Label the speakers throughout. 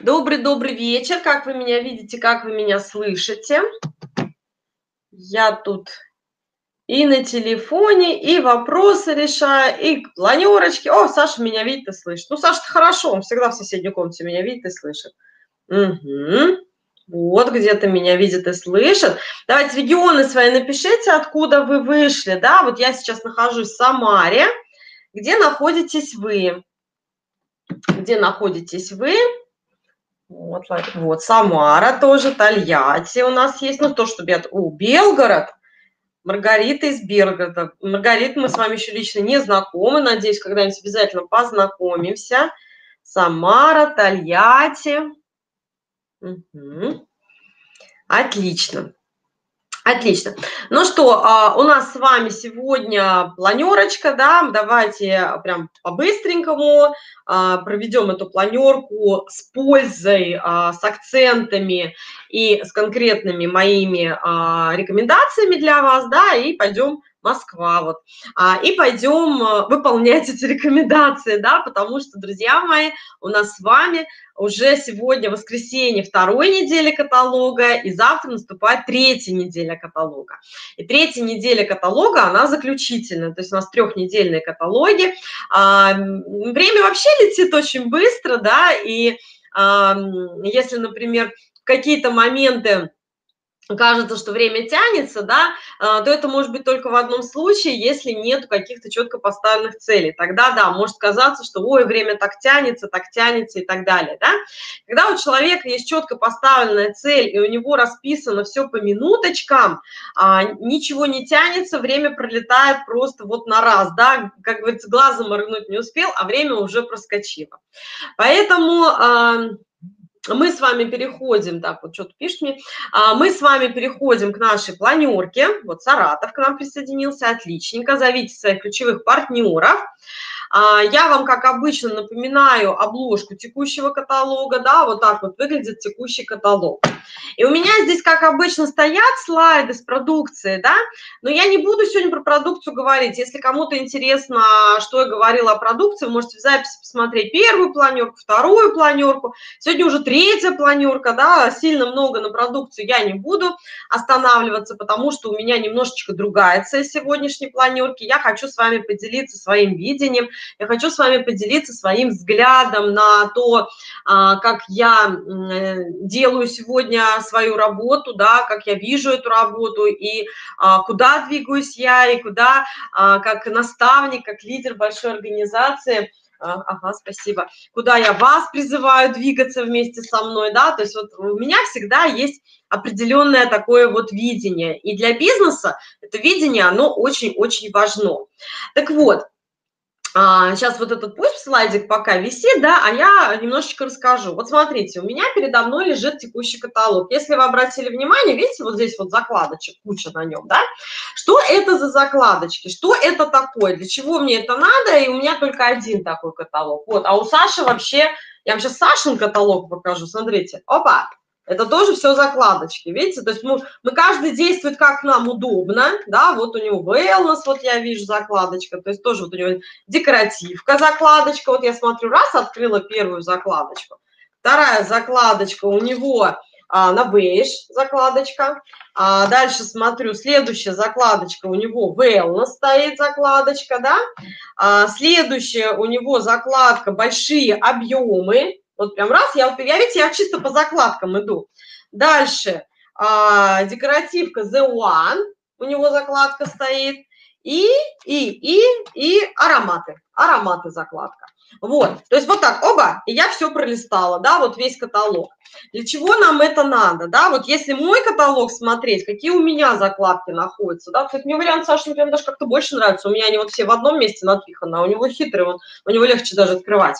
Speaker 1: Добрый-добрый вечер. Как вы меня видите, как вы меня слышите? Я тут и на телефоне, и вопросы решаю, и планерочки. О, Саша меня видит и слышит. Ну, Саша хорошо, он всегда в соседней комнате меня видит и слышит. Угу. Вот, где-то меня видит и слышит. Давайте регионы свои напишите, откуда вы вышли, да? Вот я сейчас нахожусь в Самаре. Где находитесь вы? Где находитесь вы? Вот, вот, Самара тоже, Тольятти у нас есть. Ну, то, что я... О, Белгород. Маргарита из Белгорода. Маргарита, мы с вами еще лично не знакомы. Надеюсь, когда-нибудь обязательно познакомимся. Самара, Тольятти. Угу. Отлично. Отлично. Ну что, а, у нас с вами сегодня планерочка, да, давайте прям по-быстренькому а, проведем эту планерку с пользой, а, с акцентами и с конкретными моими рекомендациями для вас, да, и пойдем Москва, вот. А, и пойдем э, выполнять эти рекомендации, да, потому что, друзья мои, у нас с вами уже сегодня воскресенье второй недели каталога, и завтра наступает третья неделя каталога. И третья неделя каталога, она заключительная, то есть у нас трехнедельные каталоги. А, время вообще летит очень быстро, да, и если, например, какие-то моменты кажется, что время тянется, да, а, то это может быть только в одном случае, если нет каких-то четко поставленных целей. Тогда, да, может казаться, что, ой, время так тянется, так тянется и так далее, да. Когда у человека есть четко поставленная цель, и у него расписано все по минуточкам, а, ничего не тянется, время пролетает просто вот на раз, да, как говорится, глазом моргнуть не успел, а время уже проскочило. Поэтому а, мы с вами переходим, так вот что-то пишет мне, а, мы с вами переходим к нашей планерке, вот Саратов к нам присоединился, отличненько, зовите своих ключевых партнеров, а, я вам, как обычно, напоминаю обложку текущего каталога, да, вот так вот выглядит текущий каталог. И у меня здесь, как обычно, стоят слайды с продукцией, да, но я не буду сегодня про продукцию говорить. Если кому-то интересно, что я говорила о продукции, вы можете в записи посмотреть первую планерку, вторую планерку. Сегодня уже третья планерка, да, сильно много на продукцию я не буду останавливаться, потому что у меня немножечко другая цель сегодняшней планерки. Я хочу с вами поделиться своим видением, я хочу с вами поделиться своим взглядом на то, а, как я делаю сегодня свою работу, да, как я вижу эту работу и а, куда двигаюсь я, и куда, а, как наставник, как лидер большой организации, ага, спасибо, куда я вас призываю двигаться вместе со мной, да, то есть вот у меня всегда есть определенное такое вот видение, и для бизнеса это видение, оно очень-очень важно. Так вот, а, сейчас вот этот пусть слайдик пока висит, да, а я немножечко расскажу. Вот смотрите, у меня передо мной лежит текущий каталог. Если вы обратили внимание, видите, вот здесь вот закладочек, куча на нем, да? Что это за закладочки? Что это такое? Для чего мне это надо? И у меня только один такой каталог. Вот, а у Саши вообще, я вам сейчас Сашин каталог покажу, смотрите. Опа, это тоже все закладочки, видите? То есть мы, мы каждый действует как нам удобно, да, вот у него wellness, вот я вижу закладочка, то есть тоже вот у него декоративка закладочка, вот я смотрю, раз, открыла первую закладочку, вторая закладочка у него а, на бейдж закладочка, а дальше смотрю, следующая закладочка у него wellness стоит закладочка, да, а, следующая у него закладка большие объемы, вот прям раз, я, я видите, я чисто по закладкам иду. Дальше а, декоративка The One, у него закладка стоит. И, и, и, и ароматы, ароматы закладка. Вот, то есть вот так, оба, и я все пролистала, да, вот весь каталог. Для чего нам это надо, да, вот если мой каталог смотреть, какие у меня закладки находятся, да, кстати, мне вариант Саши, например, даже как-то больше нравится, у меня они вот все в одном месте напиханы, а у него хитрый, он, у него легче даже открывать.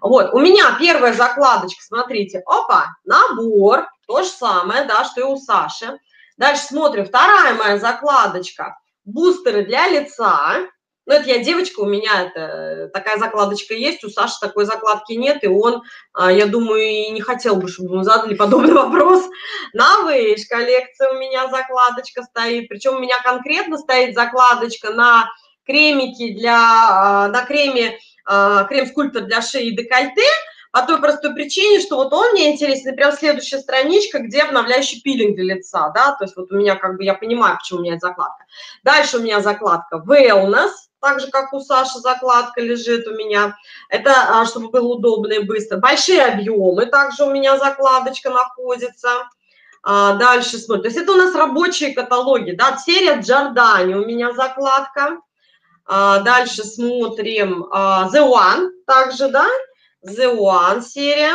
Speaker 1: Вот, у меня первая закладочка, смотрите, опа, набор, то же самое, да, что и у Саши. Дальше смотрим, вторая моя закладочка, бустеры для лица, ну, это я девочка, у меня это, такая закладочка есть, у Саши такой закладки нет, и он, а, я думаю, и не хотел бы, чтобы ему задали подобный вопрос. На выш коллекция у меня закладочка стоит, причем у меня конкретно стоит закладочка на кремики для, а, на креме, а, крем-скульптор для шеи и декольте, по той простой причине, что вот он мне интересен, прям следующая страничка, где обновляющий пилинг для лица, да, то есть вот у меня как бы, я понимаю, почему у меня закладка. Дальше у меня закладка wellness, так же, как у Саши закладка лежит у меня. Это, а, чтобы было удобно и быстро. Большие объемы, также у меня закладочка находится. А, дальше смотрим. То есть это у нас рабочие каталоги, да, серия Джордани у меня закладка. А, дальше смотрим а, The One также, да, The One серия.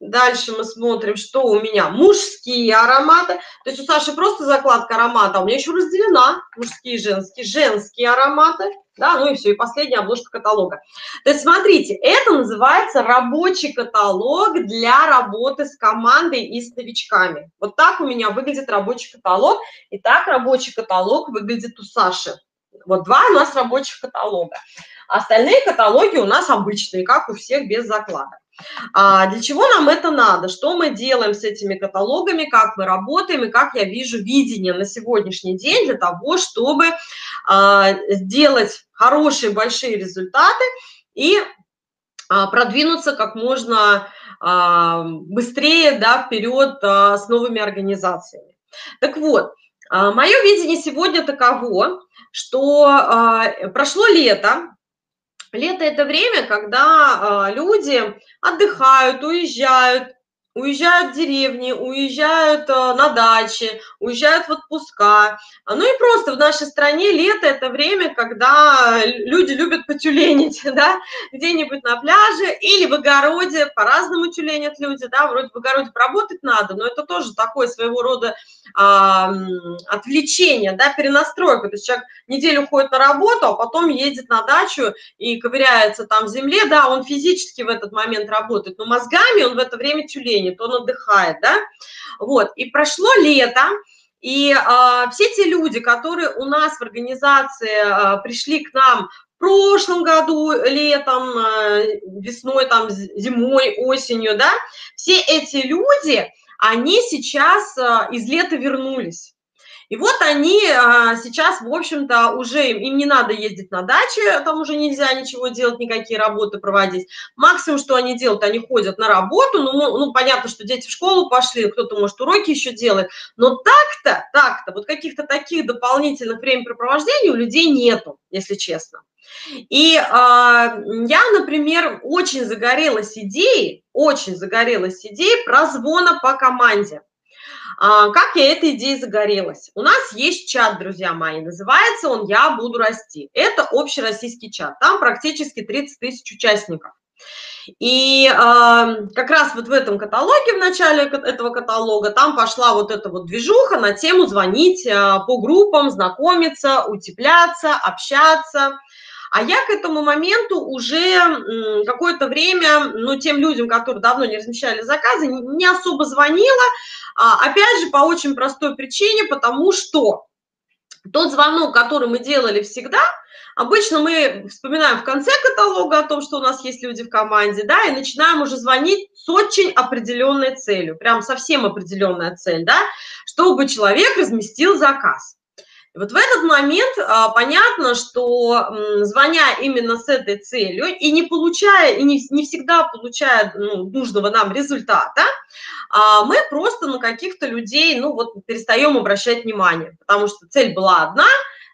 Speaker 1: Дальше мы смотрим, что у меня мужские ароматы. То есть у Саши просто закладка аромата, а у меня еще разделена мужские и женские. Женские ароматы, да, ну и все, и последняя обложка каталога. То есть смотрите, это называется рабочий каталог для работы с командой и с новичками. Вот так у меня выглядит рабочий каталог, и так рабочий каталог выглядит у Саши. Вот два у нас рабочих каталога. Остальные каталоги у нас обычные, как у всех, без закладок. А для чего нам это надо? Что мы делаем с этими каталогами, как мы работаем и как я вижу видение на сегодняшний день для того, чтобы а, сделать хорошие большие результаты и а, продвинуться как можно а, быстрее да, вперед а, с новыми организациями. Так вот, а, мое видение сегодня таково, что а, прошло лето, Лето – это время, когда а, люди отдыхают, уезжают, уезжают в деревни, уезжают э, на дачи, уезжают в отпуска. А, ну и просто в нашей стране лето – это время, когда люди любят потюленить, да, где-нибудь на пляже или в огороде, по-разному тюленят люди, да, вроде в огороде поработать надо, но это тоже такое своего рода а, отвлечение, да, перенастройка. То есть человек неделю ходит на работу, а потом едет на дачу и ковыряется там в земле, да, он физически в этот момент работает, но мозгами он в это время тюленит он отдыхает, да, вот, и прошло лето, и э, все те люди, которые у нас в организации э, пришли к нам в прошлом году, летом, э, весной, там, зимой, осенью, да, все эти люди, они сейчас э, из лета вернулись. И вот они а, сейчас, в общем-то, уже им не надо ездить на даче, там уже нельзя ничего делать, никакие работы проводить. Максимум, что они делают, они ходят на работу, ну, ну, ну понятно, что дети в школу пошли, кто-то, может, уроки еще делает, но так-то, так-то, вот каких-то таких дополнительных времяпрепровождений у людей нету, если честно. И э, я, например, очень загорелась идеей, очень загорелась идеей прозвона по команде. А, как я этой идеей загорелась? У нас есть чат, друзья мои, называется он «Я буду расти». Это общероссийский чат, там практически 30 тысяч участников. И э, как раз вот в этом каталоге, в начале этого каталога, там пошла вот эта вот движуха на тему звонить э, по группам, знакомиться, утепляться, общаться. А я к этому моменту уже какое-то время, ну, тем людям, которые давно не размещали заказы, не особо звонила, а, опять же, по очень простой причине, потому что тот звонок, который мы делали всегда, обычно мы вспоминаем в конце каталога о том, что у нас есть люди в команде, да, и начинаем уже звонить с очень определенной целью, прям совсем определенная цель, да, чтобы человек разместил заказ. И вот в этот момент а, понятно, что звоня именно с этой целью и не получая, и не, не всегда получая ну, нужного нам результата, а, мы просто на каких-то людей, ну вот, перестаем обращать внимание, потому что цель была одна,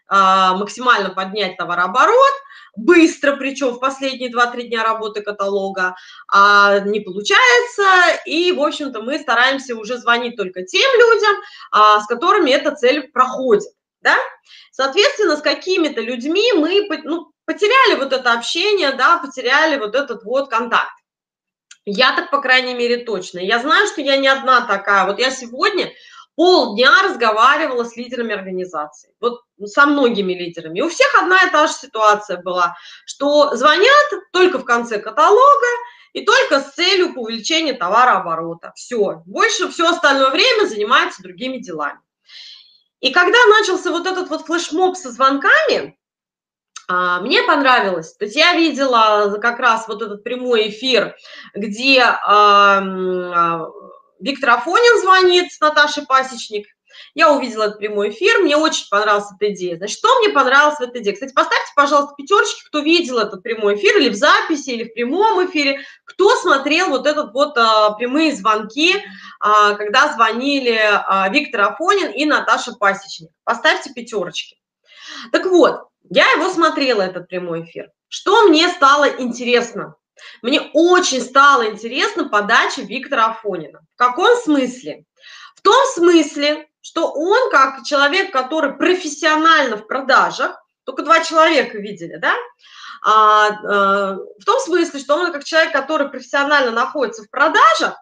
Speaker 1: а, максимально поднять товарооборот, быстро, причем в последние 2-3 дня работы каталога, а не получается, и, в общем-то, мы стараемся уже звонить только тем людям, а, с которыми эта цель проходит да? Соответственно, с какими-то людьми мы ну, потеряли вот это общение, да, потеряли вот этот вот контакт. Я так, по крайней мере, точно. Я знаю, что я не одна такая. Вот я сегодня полдня разговаривала с лидерами организации, вот со многими лидерами. У всех одна и та же ситуация была, что звонят только в конце каталога и только с целью увеличения товарооборота. Все. Больше все остальное время занимаются другими делами. И когда начался вот этот вот флешмоб со звонками, а, мне понравилось. То есть я видела как раз вот этот прямой эфир, где а, Виктор Афонин звонит с Наташей Пасечник, я увидела этот прямой эфир, мне очень понравилась эта идея. Значит, что мне понравилось в этой идее? Кстати, поставьте, пожалуйста, пятерочки, кто видел этот прямой эфир или в записи, или в прямом эфире, кто смотрел вот этот вот а, прямые звонки, а, когда звонили а, Виктор Афонин и Наташа Пасечник. Поставьте пятерочки. Так вот, я его смотрела, этот прямой эфир. Что мне стало интересно? Мне очень стало интересно подача Виктора Афонина. В каком смысле? В том смысле, что он, как человек, который профессионально в продажах, только два человека видели, да, а, а, в том смысле, что он, как человек, который профессионально находится в продажах,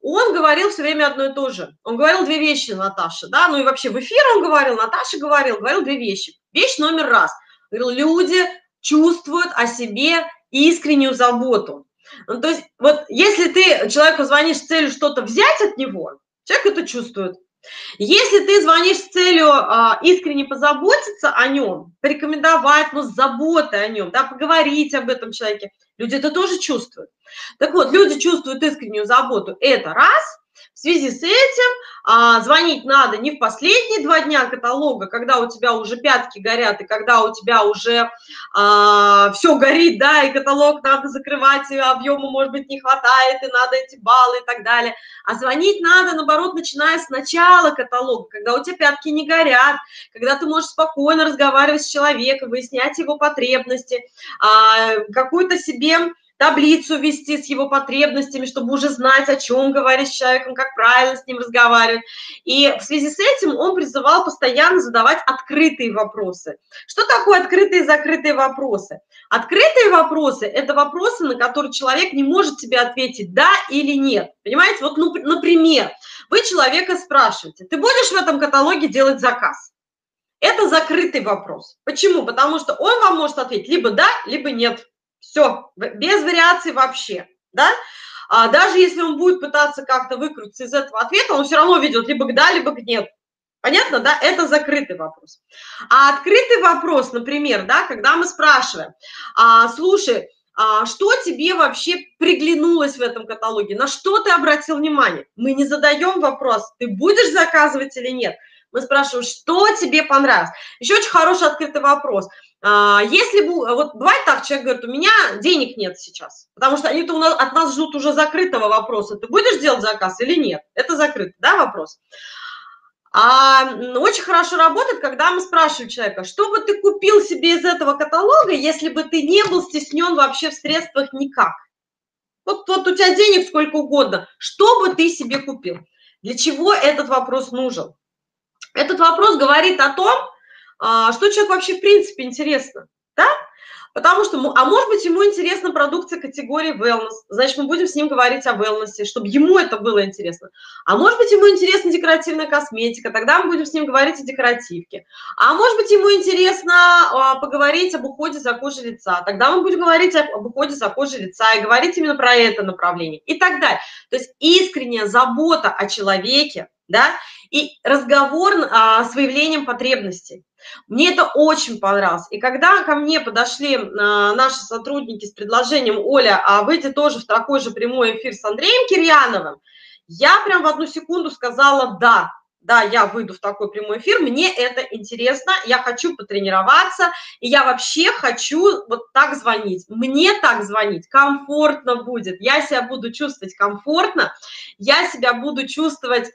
Speaker 1: он говорил все время одно и то же. Он говорил две вещи, Наташа, да, ну и вообще в эфир он говорил, Наташа говорил, говорил две вещи. Вещь номер раз. Говорил, люди чувствуют о себе искреннюю заботу. Ну, то есть вот если ты человеку звонишь с целью что-то взять от него, человек это чувствует. Если ты звонишь с целью а, искренне позаботиться о нем, порекомендовать, но с заботой о нем, да, поговорить об этом человеке, люди это тоже чувствуют. Так вот, люди чувствуют искреннюю заботу, это раз – в связи с этим а, звонить надо не в последние два дня каталога, когда у тебя уже пятки горят, и когда у тебя уже а, все горит, да, и каталог надо закрывать, и объема, может быть, не хватает, и надо эти баллы и так далее. А звонить надо, наоборот, начиная с начала каталога, когда у тебя пятки не горят, когда ты можешь спокойно разговаривать с человеком, выяснять его потребности, а, какую-то себе таблицу вести с его потребностями, чтобы уже знать, о чем говорить с человеком, как правильно с ним разговаривать. И в связи с этим он призывал постоянно задавать открытые вопросы. Что такое открытые и закрытые вопросы? Открытые вопросы – это вопросы, на которые человек не может тебе ответить «да» или «нет». Понимаете? Вот, ну, например, вы человека спрашиваете, ты будешь в этом каталоге делать заказ? Это закрытый вопрос. Почему? Потому что он вам может ответить либо да, либо нет. Все, без вариаций вообще, да? А даже если он будет пытаться как-то выкрутиться из этого ответа, он все равно ведет либо к да, либо к нет. Понятно, да? Это закрытый вопрос. А открытый вопрос, например, да, когда мы спрашиваем, а, слушай, а, что тебе вообще приглянулось в этом каталоге, на что ты обратил внимание? Мы не задаем вопрос, ты будешь заказывать или нет. Мы спрашиваем, что тебе понравилось. Еще очень хороший открытый вопрос – если бы, вот бывает так, человек говорит, у меня денег нет сейчас, потому что они-то от нас ждут уже закрытого вопроса, ты будешь делать заказ или нет? Это закрытый, да, вопрос. А очень хорошо работает, когда мы спрашиваем человека, что бы ты купил себе из этого каталога, если бы ты не был стеснен вообще в средствах никак? Вот, вот у тебя денег сколько угодно, что бы ты себе купил? Для чего этот вопрос нужен? Этот вопрос говорит о том, а, что человек вообще в принципе интересно, да? Потому что, а может быть, ему интересна продукция категории wellness, значит, мы будем с ним говорить о wellness, чтобы ему это было интересно. А может быть, ему интересна декоративная косметика, тогда мы будем с ним говорить о декоративке. А может быть, ему интересно а, поговорить об уходе за кожей лица, тогда мы будем говорить об уходе за кожей лица и говорить именно про это направление и так далее. То есть искренняя забота о человеке, да, и разговор а, с выявлением потребностей. Мне это очень понравилось. И когда ко мне подошли а, наши сотрудники с предложением, Оля, а выйти тоже в такой же прямой эфир с Андреем Кирьяновым, я прям в одну секунду сказала «да». Да, я выйду в такой прямой эфир, мне это интересно, я хочу потренироваться, и я вообще хочу вот так звонить. Мне так звонить комфортно будет, я себя буду чувствовать комфортно, я себя буду чувствовать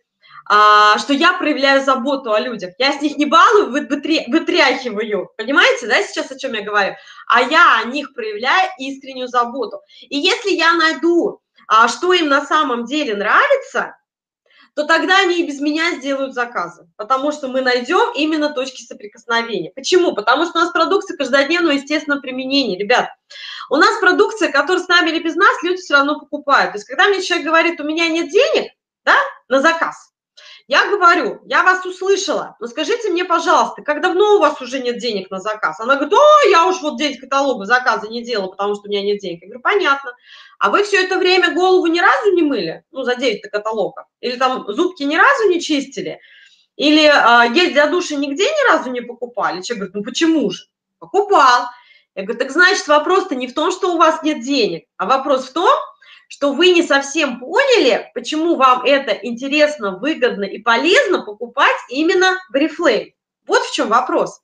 Speaker 1: что я проявляю заботу о людях. Я с них не балую, вытряхиваю, понимаете, да, сейчас о чем я говорю? А я о них проявляю искреннюю заботу. И если я найду, а, что им на самом деле нравится, то тогда они и без меня сделают заказы, потому что мы найдем именно точки соприкосновения. Почему? Потому что у нас продукция каждодневного естественного применения, ребят. У нас продукция, которая с нами или без нас, люди все равно покупают. То есть, когда мне человек говорит, у меня нет денег, да, на заказ, я говорю, я вас услышала, но скажите мне, пожалуйста, как давно у вас уже нет денег на заказ? Она говорит, о, я уж вот день каталога заказа не делала, потому что у меня нет денег. Я говорю, понятно. А вы все это время голову ни разу не мыли? Ну, за 9 каталогов. Или там зубки ни разу не чистили? Или э, есть для души нигде ни разу не покупали? Человек говорит, ну почему же? Покупал. Я говорю, так значит, вопрос-то не в том, что у вас нет денег, а вопрос в том, что вы не совсем поняли, почему вам это интересно, выгодно и полезно покупать именно в Reflame. Вот в чем вопрос.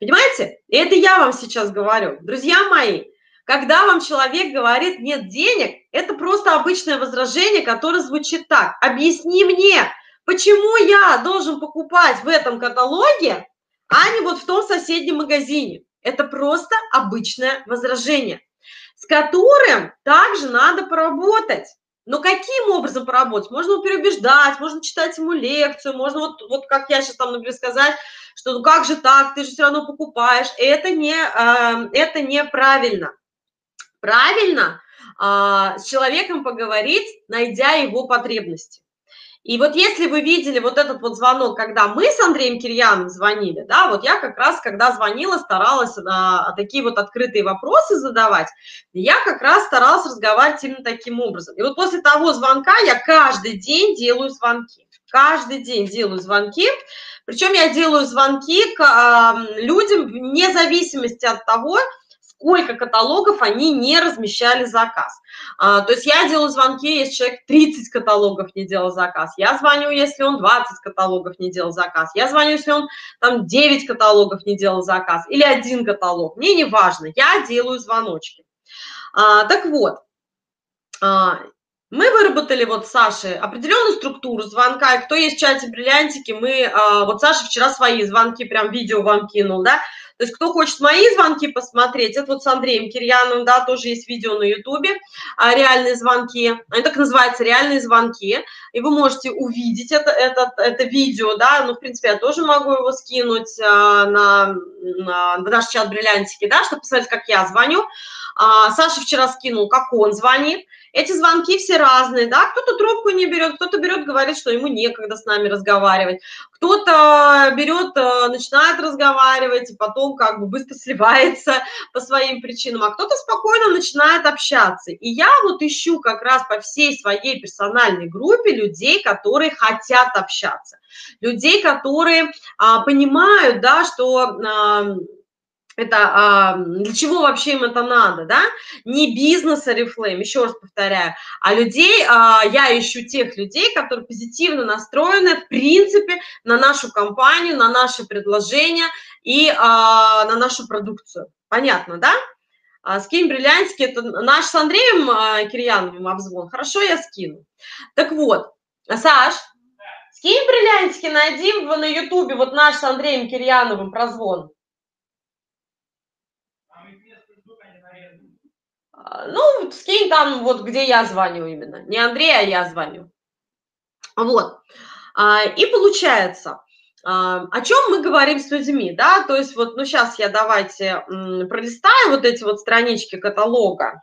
Speaker 1: Понимаете? И это я вам сейчас говорю. Друзья мои, когда вам человек говорит «нет денег», это просто обычное возражение, которое звучит так. Объясни мне, почему я должен покупать в этом каталоге, а не вот в том соседнем магазине. Это просто обычное возражение, с которым также надо поработать. Но каким образом поработать? Можно его переубеждать, можно читать ему лекцию, можно вот, вот как я сейчас там, например, сказать, что ну как же так, ты же все равно покупаешь. Это, не, э, это неправильно. Правильно э, с человеком поговорить, найдя его потребности. И вот если вы видели вот этот вот звонок, когда мы с Андреем Кирьяном звонили, да, вот я как раз, когда звонила, старалась а, такие вот открытые вопросы задавать, я как раз старалась разговаривать именно таким образом. И вот после того звонка я каждый день делаю звонки. Каждый день делаю звонки, причем я делаю звонки к э, людям вне зависимости от того, сколько каталогов они не размещали заказ. А, то есть я делаю звонки, если человек 30 каталогов не делал заказ. Я звоню, если он 20 каталогов не делал заказ. Я звоню, если он там 9 каталогов не делал заказ. Или один каталог. Мне не важно, я делаю звоночки. А, так вот, а, мы выработали вот Саше определенную структуру звонка, и кто есть в чате бриллиантики, мы, а, вот Саша вчера свои звонки, прям видео вам кинул, да, то есть кто хочет мои звонки посмотреть, это вот с Андреем Кирьяновым, да, тоже есть видео на ютубе, а, реальные звонки, они так называются, реальные звонки, и вы можете увидеть это, это, это видео, да, ну, в принципе, я тоже могу его скинуть а, на, на, на наш чат бриллиантики, да, чтобы посмотреть, как я звоню. А, Саша вчера скинул, как он звонит, эти звонки все разные, да, кто-то трубку не берет, кто-то берет, говорит, что ему некогда с нами разговаривать, кто-то берет, э, начинает разговаривать, и потом как бы быстро сливается по своим причинам, а кто-то спокойно начинает общаться. И я вот ищу как раз по всей своей персональной группе людей, которые хотят общаться, людей, которые а, понимают, да, что... А, это а, для чего вообще им это надо, да? Не бизнес Oriflame, еще раз повторяю, а людей, а, я ищу тех людей, которые позитивно настроены, в принципе, на нашу компанию, на наши предложения и а, на нашу продукцию. Понятно, да? А, скинь бриллиантики, это наш с Андреем а, Кирьяновым обзвон. Хорошо, я скину. Так вот, Саш, скинь бриллиантики, найди на ютубе вот наш с Андреем Кирьяновым прозвон. Ну, скинь там, вот где я звоню именно. Не Андрей, а я звоню. Вот. А, и получается, а, о чем мы говорим с людьми, да, то есть вот, ну, сейчас я давайте пролистаю вот эти вот странички каталога,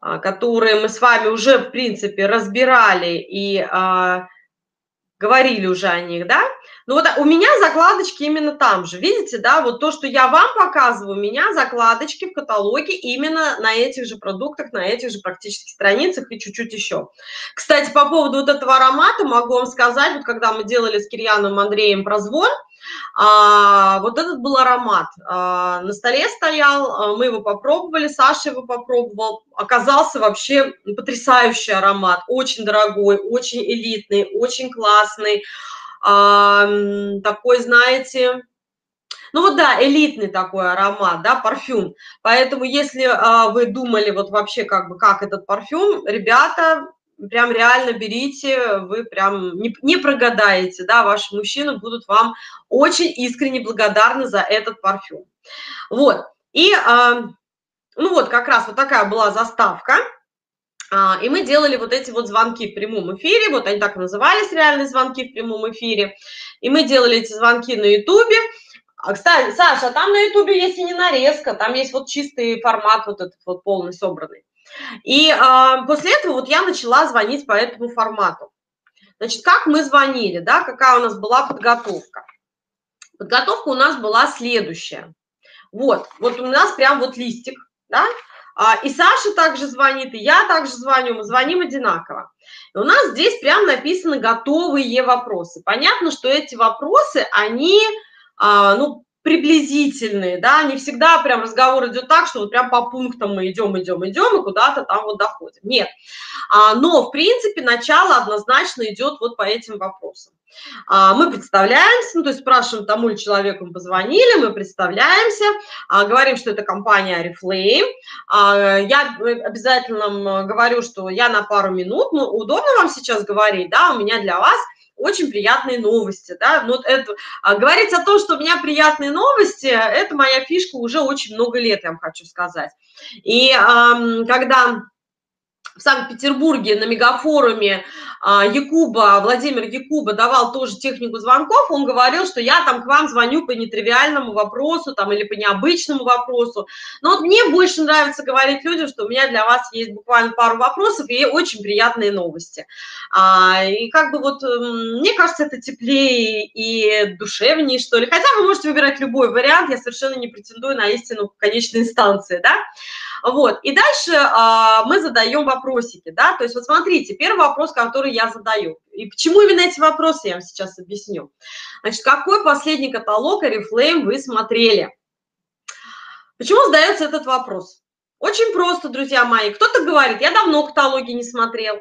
Speaker 1: которые мы с вами уже, в принципе, разбирали и говорили уже о них, да, ну вот у меня закладочки именно там же, видите, да, вот то, что я вам показываю, у меня закладочки в каталоге именно на этих же продуктах, на этих же практически страницах и чуть-чуть еще. Кстати, по поводу вот этого аромата могу вам сказать, вот когда мы делали с Кирьяном Андреем прозвон, а, вот этот был аромат. А, на столе стоял, а, мы его попробовали, Саша его попробовал. Оказался вообще потрясающий аромат, очень дорогой, очень элитный, очень классный такой, знаете, ну вот да, элитный такой аромат, да, парфюм. Поэтому если а, вы думали вот вообще как бы как этот парфюм, ребята, прям реально берите, вы прям не, не прогадаете, да, ваши мужчины будут вам очень искренне благодарны за этот парфюм. Вот, и, а, ну вот как раз вот такая была заставка. А, и мы делали вот эти вот звонки в прямом эфире, вот они так назывались, реальные звонки в прямом эфире. И мы делали эти звонки на ютубе. А, кстати, Саша, там на ютубе есть и не нарезка, там есть вот чистый формат вот этот вот полный собранный. И а, после этого вот я начала звонить по этому формату. Значит, как мы звонили, да, какая у нас была подготовка? Подготовка у нас была следующая. Вот, вот у нас прям вот листик, да, а, и Саша также звонит, и я также звоню, мы звоним одинаково. И у нас здесь прям написаны готовые вопросы. Понятно, что эти вопросы, они, а, ну, приблизительные, да, не всегда прям разговор идет так, что вот прям по пунктам мы идем, идем, идем и куда-то там вот доходим. Нет. А, но, в принципе, начало однозначно идет вот по этим вопросам. А, мы представляемся, ну, то есть спрашиваем тому ли человеку, мы позвонили, мы представляемся, а, говорим, что это компания Oriflame. А, я обязательно говорю, что я на пару минут, ну, удобно вам сейчас говорить, да, у меня для вас очень приятные новости, да, ну, это, говорить о том, что у меня приятные новости, это моя фишка уже очень много лет, я вам хочу сказать. И когда в Санкт-Петербурге на мегафоруме а, Якуба, Владимир Якуба давал тоже технику звонков, он говорил, что я там к вам звоню по нетривиальному вопросу там или по необычному вопросу. Но вот мне больше нравится говорить людям, что у меня для вас есть буквально пару вопросов и очень приятные новости. А, и как бы вот мне кажется, это теплее и душевнее, что ли. Хотя вы можете выбирать любой вариант, я совершенно не претендую на истину в конечной инстанции, да. Вот, и дальше а, мы задаем вопросики, да, то есть вот смотрите, первый вопрос, который я задаю, и почему именно эти вопросы, я вам сейчас объясню. Значит, какой последний каталог Oriflame вы смотрели? Почему задается этот вопрос? Очень просто, друзья мои. Кто-то говорит, я давно каталоги не смотрел,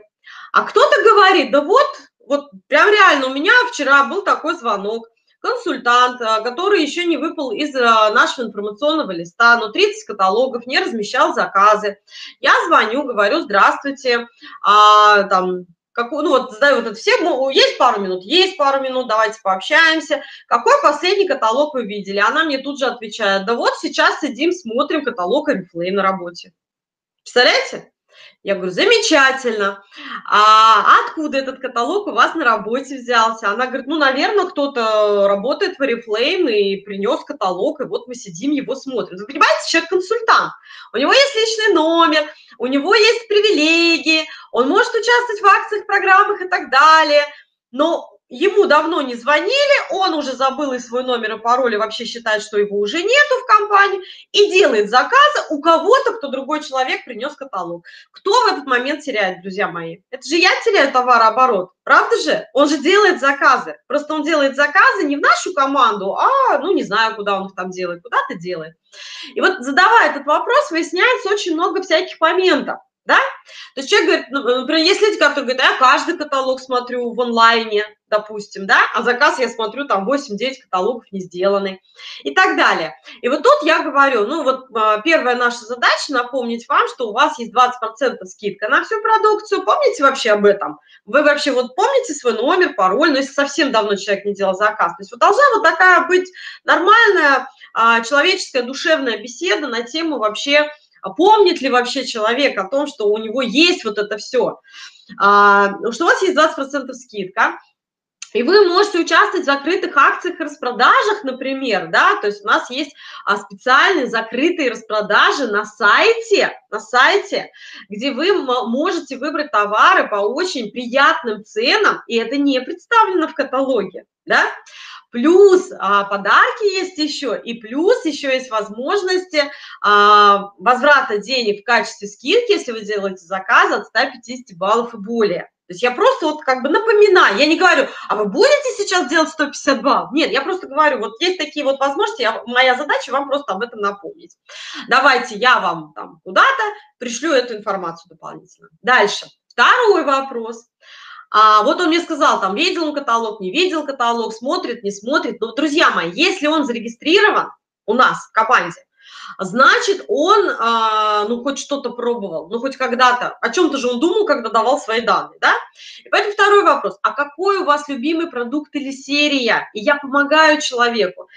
Speaker 1: а кто-то говорит, да вот, вот прям реально, у меня вчера был такой звонок, консультант, который еще не выпал из а, нашего информационного листа, но 30 каталогов, не размещал заказы. Я звоню, говорю, здравствуйте, а, там, как, ну вот задаю вот это все, есть пару минут, есть пару минут, давайте пообщаемся. Какой последний каталог вы видели? Она мне тут же отвечает, да вот сейчас сидим, смотрим каталог Oriflame на работе. Представляете? Я говорю, замечательно. А откуда этот каталог у вас на работе взялся? Она говорит, ну, наверное, кто-то работает в Oriflame и принес каталог, и вот мы сидим, его смотрим. Вы понимаете, человек консультант. У него есть личный номер, у него есть привилегии, он может участвовать в акциях, программах и так далее. Но ему давно не звонили, он уже забыл и свой номер и пароль, и вообще считает, что его уже нету в компании, и делает заказы у кого-то, кто другой человек принес каталог. Кто в этот момент теряет, друзья мои? Это же я теряю товарооборот, правда же? Он же делает заказы, просто он делает заказы не в нашу команду, а, ну, не знаю, куда он их там делает, куда-то делает. И вот задавая этот вопрос, выясняется очень много всяких моментов да? То есть человек говорит, ну, например, есть люди, которые говорят, «А я каждый каталог смотрю в онлайне, допустим, да, а заказ я смотрю, там 8-9 каталогов не сделаны и так далее. И вот тут я говорю, ну вот а, первая наша задача напомнить вам, что у вас есть 20% скидка на всю продукцию, помните вообще об этом? Вы вообще вот помните свой номер, пароль, ну если совсем давно человек не делал заказ, то есть вот должна вот такая быть нормальная а, человеческая душевная беседа на тему вообще а помнит ли вообще человек о том, что у него есть вот это все, а, что у вас есть 20% скидка, и вы можете участвовать в закрытых акциях и распродажах, например, да, то есть у нас есть а, специальные закрытые распродажи на сайте, на сайте, где вы можете выбрать товары по очень приятным ценам, и это не представлено в каталоге, да. Плюс а, подарки есть еще, и плюс еще есть возможности а, возврата денег в качестве скидки, если вы делаете заказ от 150 баллов и более. То есть я просто вот как бы напоминаю, я не говорю, а вы будете сейчас делать 150 баллов? Нет, я просто говорю, вот есть такие вот возможности, я, моя задача вам просто об этом напомнить. Давайте я вам там куда-то пришлю эту информацию дополнительно. Дальше. Второй вопрос. А, вот он мне сказал, там, видел он каталог, не видел каталог, смотрит, не смотрит. Но, друзья мои, если он зарегистрирован у нас в команде, значит, он, а, ну, хоть что-то пробовал, ну, хоть когда-то, о чем-то же он думал, когда давал свои данные, да? И поэтому второй вопрос, а какой у вас любимый продукт или серия? И я помогаю человеку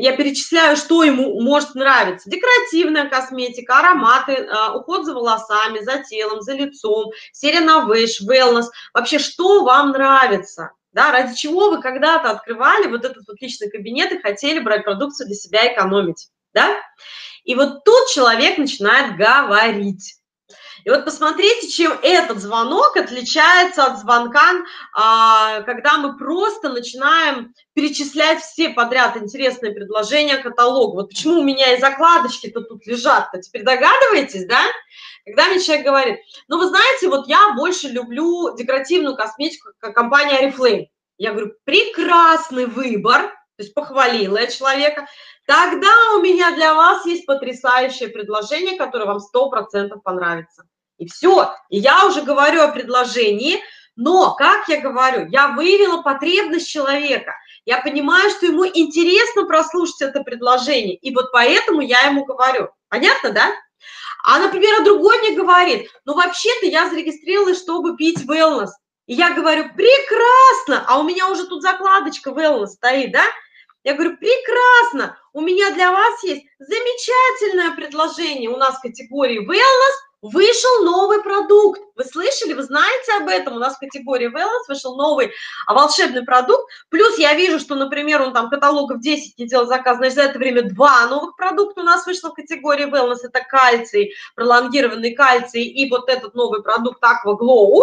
Speaker 1: я перечисляю, что ему может нравиться. Декоративная косметика, ароматы, э, уход за волосами, за телом, за лицом, серия Novage, wellness. Вообще, что вам нравится? Да, ради чего вы когда-то открывали вот этот вот личный кабинет и хотели брать продукцию для себя экономить, да? И вот тут человек начинает говорить. И вот посмотрите, чем этот звонок отличается от звонка, а, когда мы просто начинаем перечислять все подряд интересные предложения каталога. Вот почему у меня и закладочки-то тут лежат-то, теперь догадываетесь, да? Когда мне человек говорит, ну, вы знаете, вот я больше люблю декоративную косметику, как компания Oriflame. Я говорю, прекрасный выбор, то есть похвалила я человека, тогда у меня для вас есть потрясающее предложение, которое вам 100% понравится. И все. И я уже говорю о предложении, но, как я говорю, я выявила потребность человека. Я понимаю, что ему интересно прослушать это предложение, и вот поэтому я ему говорю. Понятно, да? А, например, а другой мне говорит, ну, вообще-то я зарегистрировалась, чтобы пить wellness. И я говорю, прекрасно, а у меня уже тут закладочка wellness стоит, да? Я говорю, прекрасно, у меня для вас есть замечательное предложение у нас в категории wellness, Вышел новый продукт. Вы слышали, вы знаете об этом? У нас в категории Wellness вышел новый а, волшебный продукт. Плюс я вижу, что, например, он там каталогов 10 не делал заказ, значит, за это время два новых продукта у нас вышло в категории Wellness. Это кальций, пролонгированный кальций и вот этот новый продукт Aqua Glow.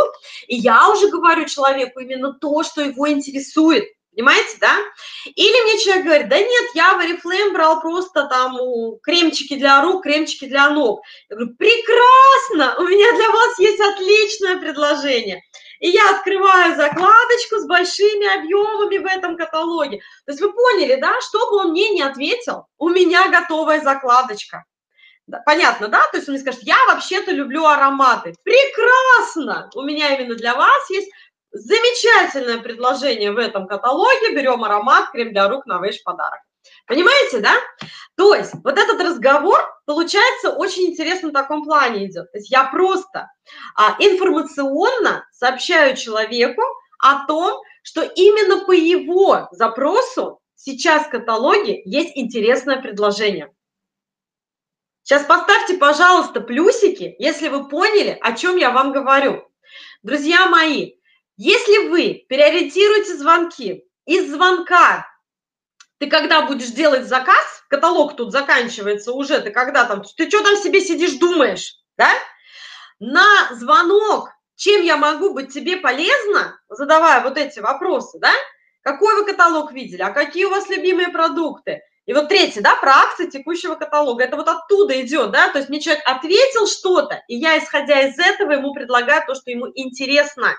Speaker 1: И я уже говорю человеку именно то, что его интересует. Понимаете, да? Или мне человек говорит, да нет, я в Oriflame брал просто там кремчики для рук, кремчики для ног. Я говорю, прекрасно, у меня для вас есть отличное предложение. И я открываю закладочку с большими объемами в этом каталоге. То есть вы поняли, да, что бы он мне не ответил, у меня готовая закладочка. Понятно, да? То есть он мне скажет, я вообще-то люблю ароматы. Прекрасно! У меня именно для вас есть Замечательное предложение в этом каталоге. Берем аромат, крем для рук, на вещь подарок. Понимаете, да? То есть вот этот разговор, получается, очень интересно в таком плане идет. То есть я просто а, информационно сообщаю человеку о том, что именно по его запросу сейчас в каталоге есть интересное предложение. Сейчас поставьте, пожалуйста, плюсики, если вы поняли, о чем я вам говорю. Друзья мои, если вы переориентируете звонки, из звонка ты когда будешь делать заказ, каталог тут заканчивается уже, ты когда там, ты что там себе сидишь, думаешь, да? На звонок, чем я могу быть тебе полезна, задавая вот эти вопросы, да? Какой вы каталог видели, а какие у вас любимые продукты? И вот третье, да, про акции текущего каталога. Это вот оттуда идет, да, то есть мне человек ответил что-то, и я, исходя из этого, ему предлагаю то, что ему интересно,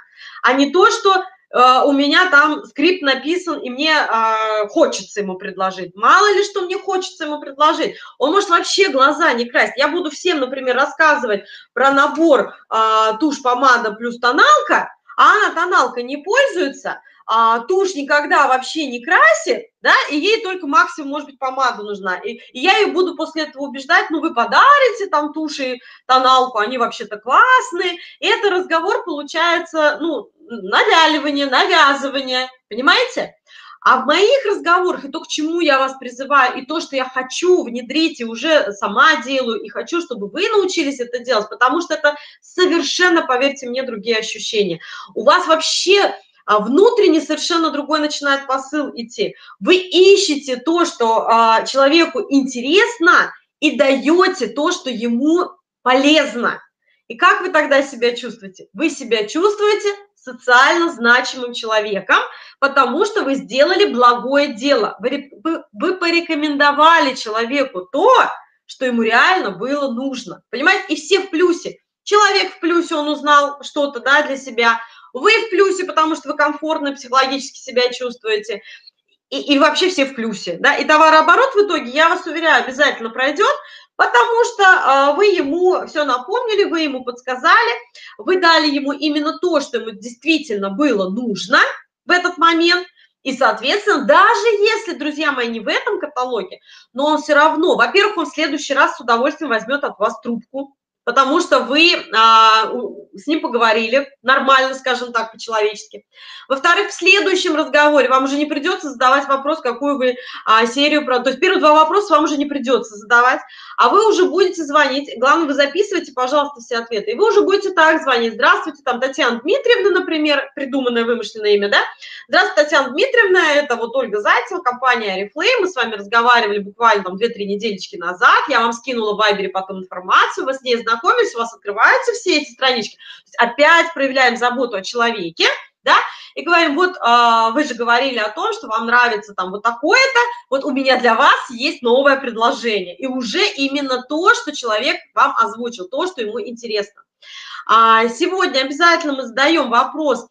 Speaker 1: а не то, что э, у меня там скрипт написан, и мне э, хочется ему предложить. Мало ли, что мне хочется ему предложить. Он может вообще глаза не красть. Я буду всем, например, рассказывать про набор э, тушь, помада плюс тоналка, а она тоналка не пользуется, а, тушь никогда вообще не красит, да, и ей только максимум, может быть, помада нужна. И, и я ее буду после этого убеждать, ну, вы подарите там туши, тоналку, они вообще-то классные. И это разговор получается, ну, навяливание, навязывание, понимаете? А в моих разговорах, и то, к чему я вас призываю, и то, что я хочу внедрить, и уже сама делаю, и хочу, чтобы вы научились это делать, потому что это совершенно, поверьте мне, другие ощущения. У вас вообще а внутренне совершенно другой начинает посыл идти. Вы ищете то, что а, человеку интересно, и даете то, что ему полезно. И как вы тогда себя чувствуете? Вы себя чувствуете социально значимым человеком, потому что вы сделали благое дело. Вы, вы, вы порекомендовали человеку то, что ему реально было нужно. Понимаете? И все в плюсе. Человек в плюсе, он узнал что-то да, для себя – вы в плюсе, потому что вы комфортно психологически себя чувствуете, и, и вообще все в плюсе, да, и товарооборот в итоге, я вас уверяю, обязательно пройдет, потому что э, вы ему все напомнили, вы ему подсказали, вы дали ему именно то, что ему действительно было нужно в этот момент, и, соответственно, даже если, друзья мои, не в этом каталоге, но он все равно, во-первых, он в следующий раз с удовольствием возьмет от вас трубку, потому что вы а, с ним поговорили нормально, скажем так, по-человечески. Во-вторых, в следующем разговоре вам уже не придется задавать вопрос, какую вы а, серию... То есть первые два вопроса вам уже не придется задавать, а вы уже будете звонить. Главное, вы записывайте, пожалуйста, все ответы. И вы уже будете так звонить. Здравствуйте, там Татьяна Дмитриевна, например, придуманное вымышленное имя, да? Здравствуйте, Татьяна Дмитриевна, это вот Ольга Зайцева, компания Арифлейм. Мы с вами разговаривали буквально там 2-3 недельки назад. Я вам скинула в Вайбере потом информацию, вы с ней познакомились, у вас открываются все эти странички. опять проявляем заботу о человеке, да, и говорим, вот э, вы же говорили о том, что вам нравится там вот такое-то, вот у меня для вас есть новое предложение. И уже именно то, что человек вам озвучил, то, что ему интересно. А, сегодня обязательно мы задаем вопрос,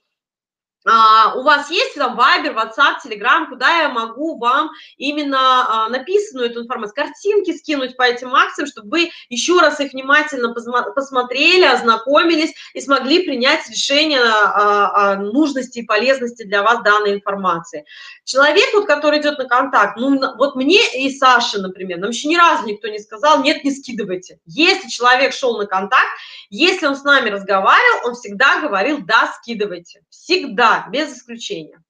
Speaker 1: у вас есть там Viber, WhatsApp, Telegram, куда я могу вам именно а, написанную эту информацию, картинки скинуть по этим акциям, чтобы вы еще раз их внимательно посмотрели, ознакомились и смогли принять решение о, о нужности и полезности для вас данной информации. Человек, вот, который идет на контакт, ну, вот мне и Саше, например, нам еще ни разу никто не сказал, нет, не скидывайте. Если человек шел на контакт, если он с нами разговаривал, он всегда говорил, да, скидывайте. Всегда без исключения.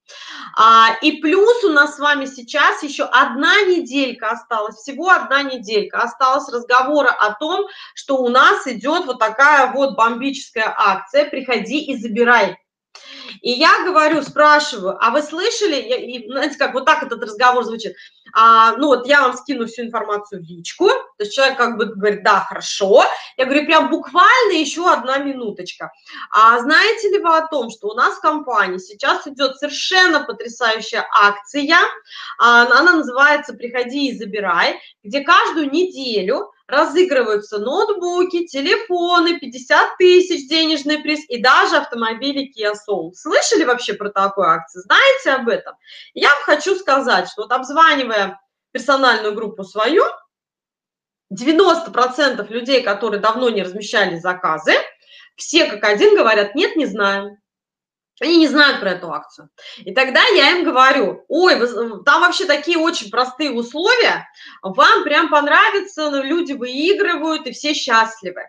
Speaker 1: А, и плюс у нас с вами сейчас еще одна неделька осталась, всего одна неделька осталась разговора о том, что у нас идет вот такая вот бомбическая акция «Приходи и забирай». И я говорю, спрашиваю, а вы слышали, и, знаете, как вот так этот разговор звучит, а, ну вот я вам скину всю информацию в личку, то есть человек как бы говорит, да, хорошо, я говорю, прям буквально еще одна минуточка. А знаете ли вы о том, что у нас в компании сейчас идет совершенно потрясающая акция, а, она называется «Приходи и забирай», где каждую неделю разыгрываются ноутбуки, телефоны, 50 тысяч денежный приз и даже автомобили Kia Soul. Слышали вообще про такую акцию? Знаете об этом? Я хочу сказать, что вот обзванивая персональную группу свою, 90% людей, которые давно не размещали заказы, все как один говорят, нет, не знаем. Они не знают про эту акцию. И тогда я им говорю, ой, там вообще такие очень простые условия, вам прям понравится, люди выигрывают и все счастливы.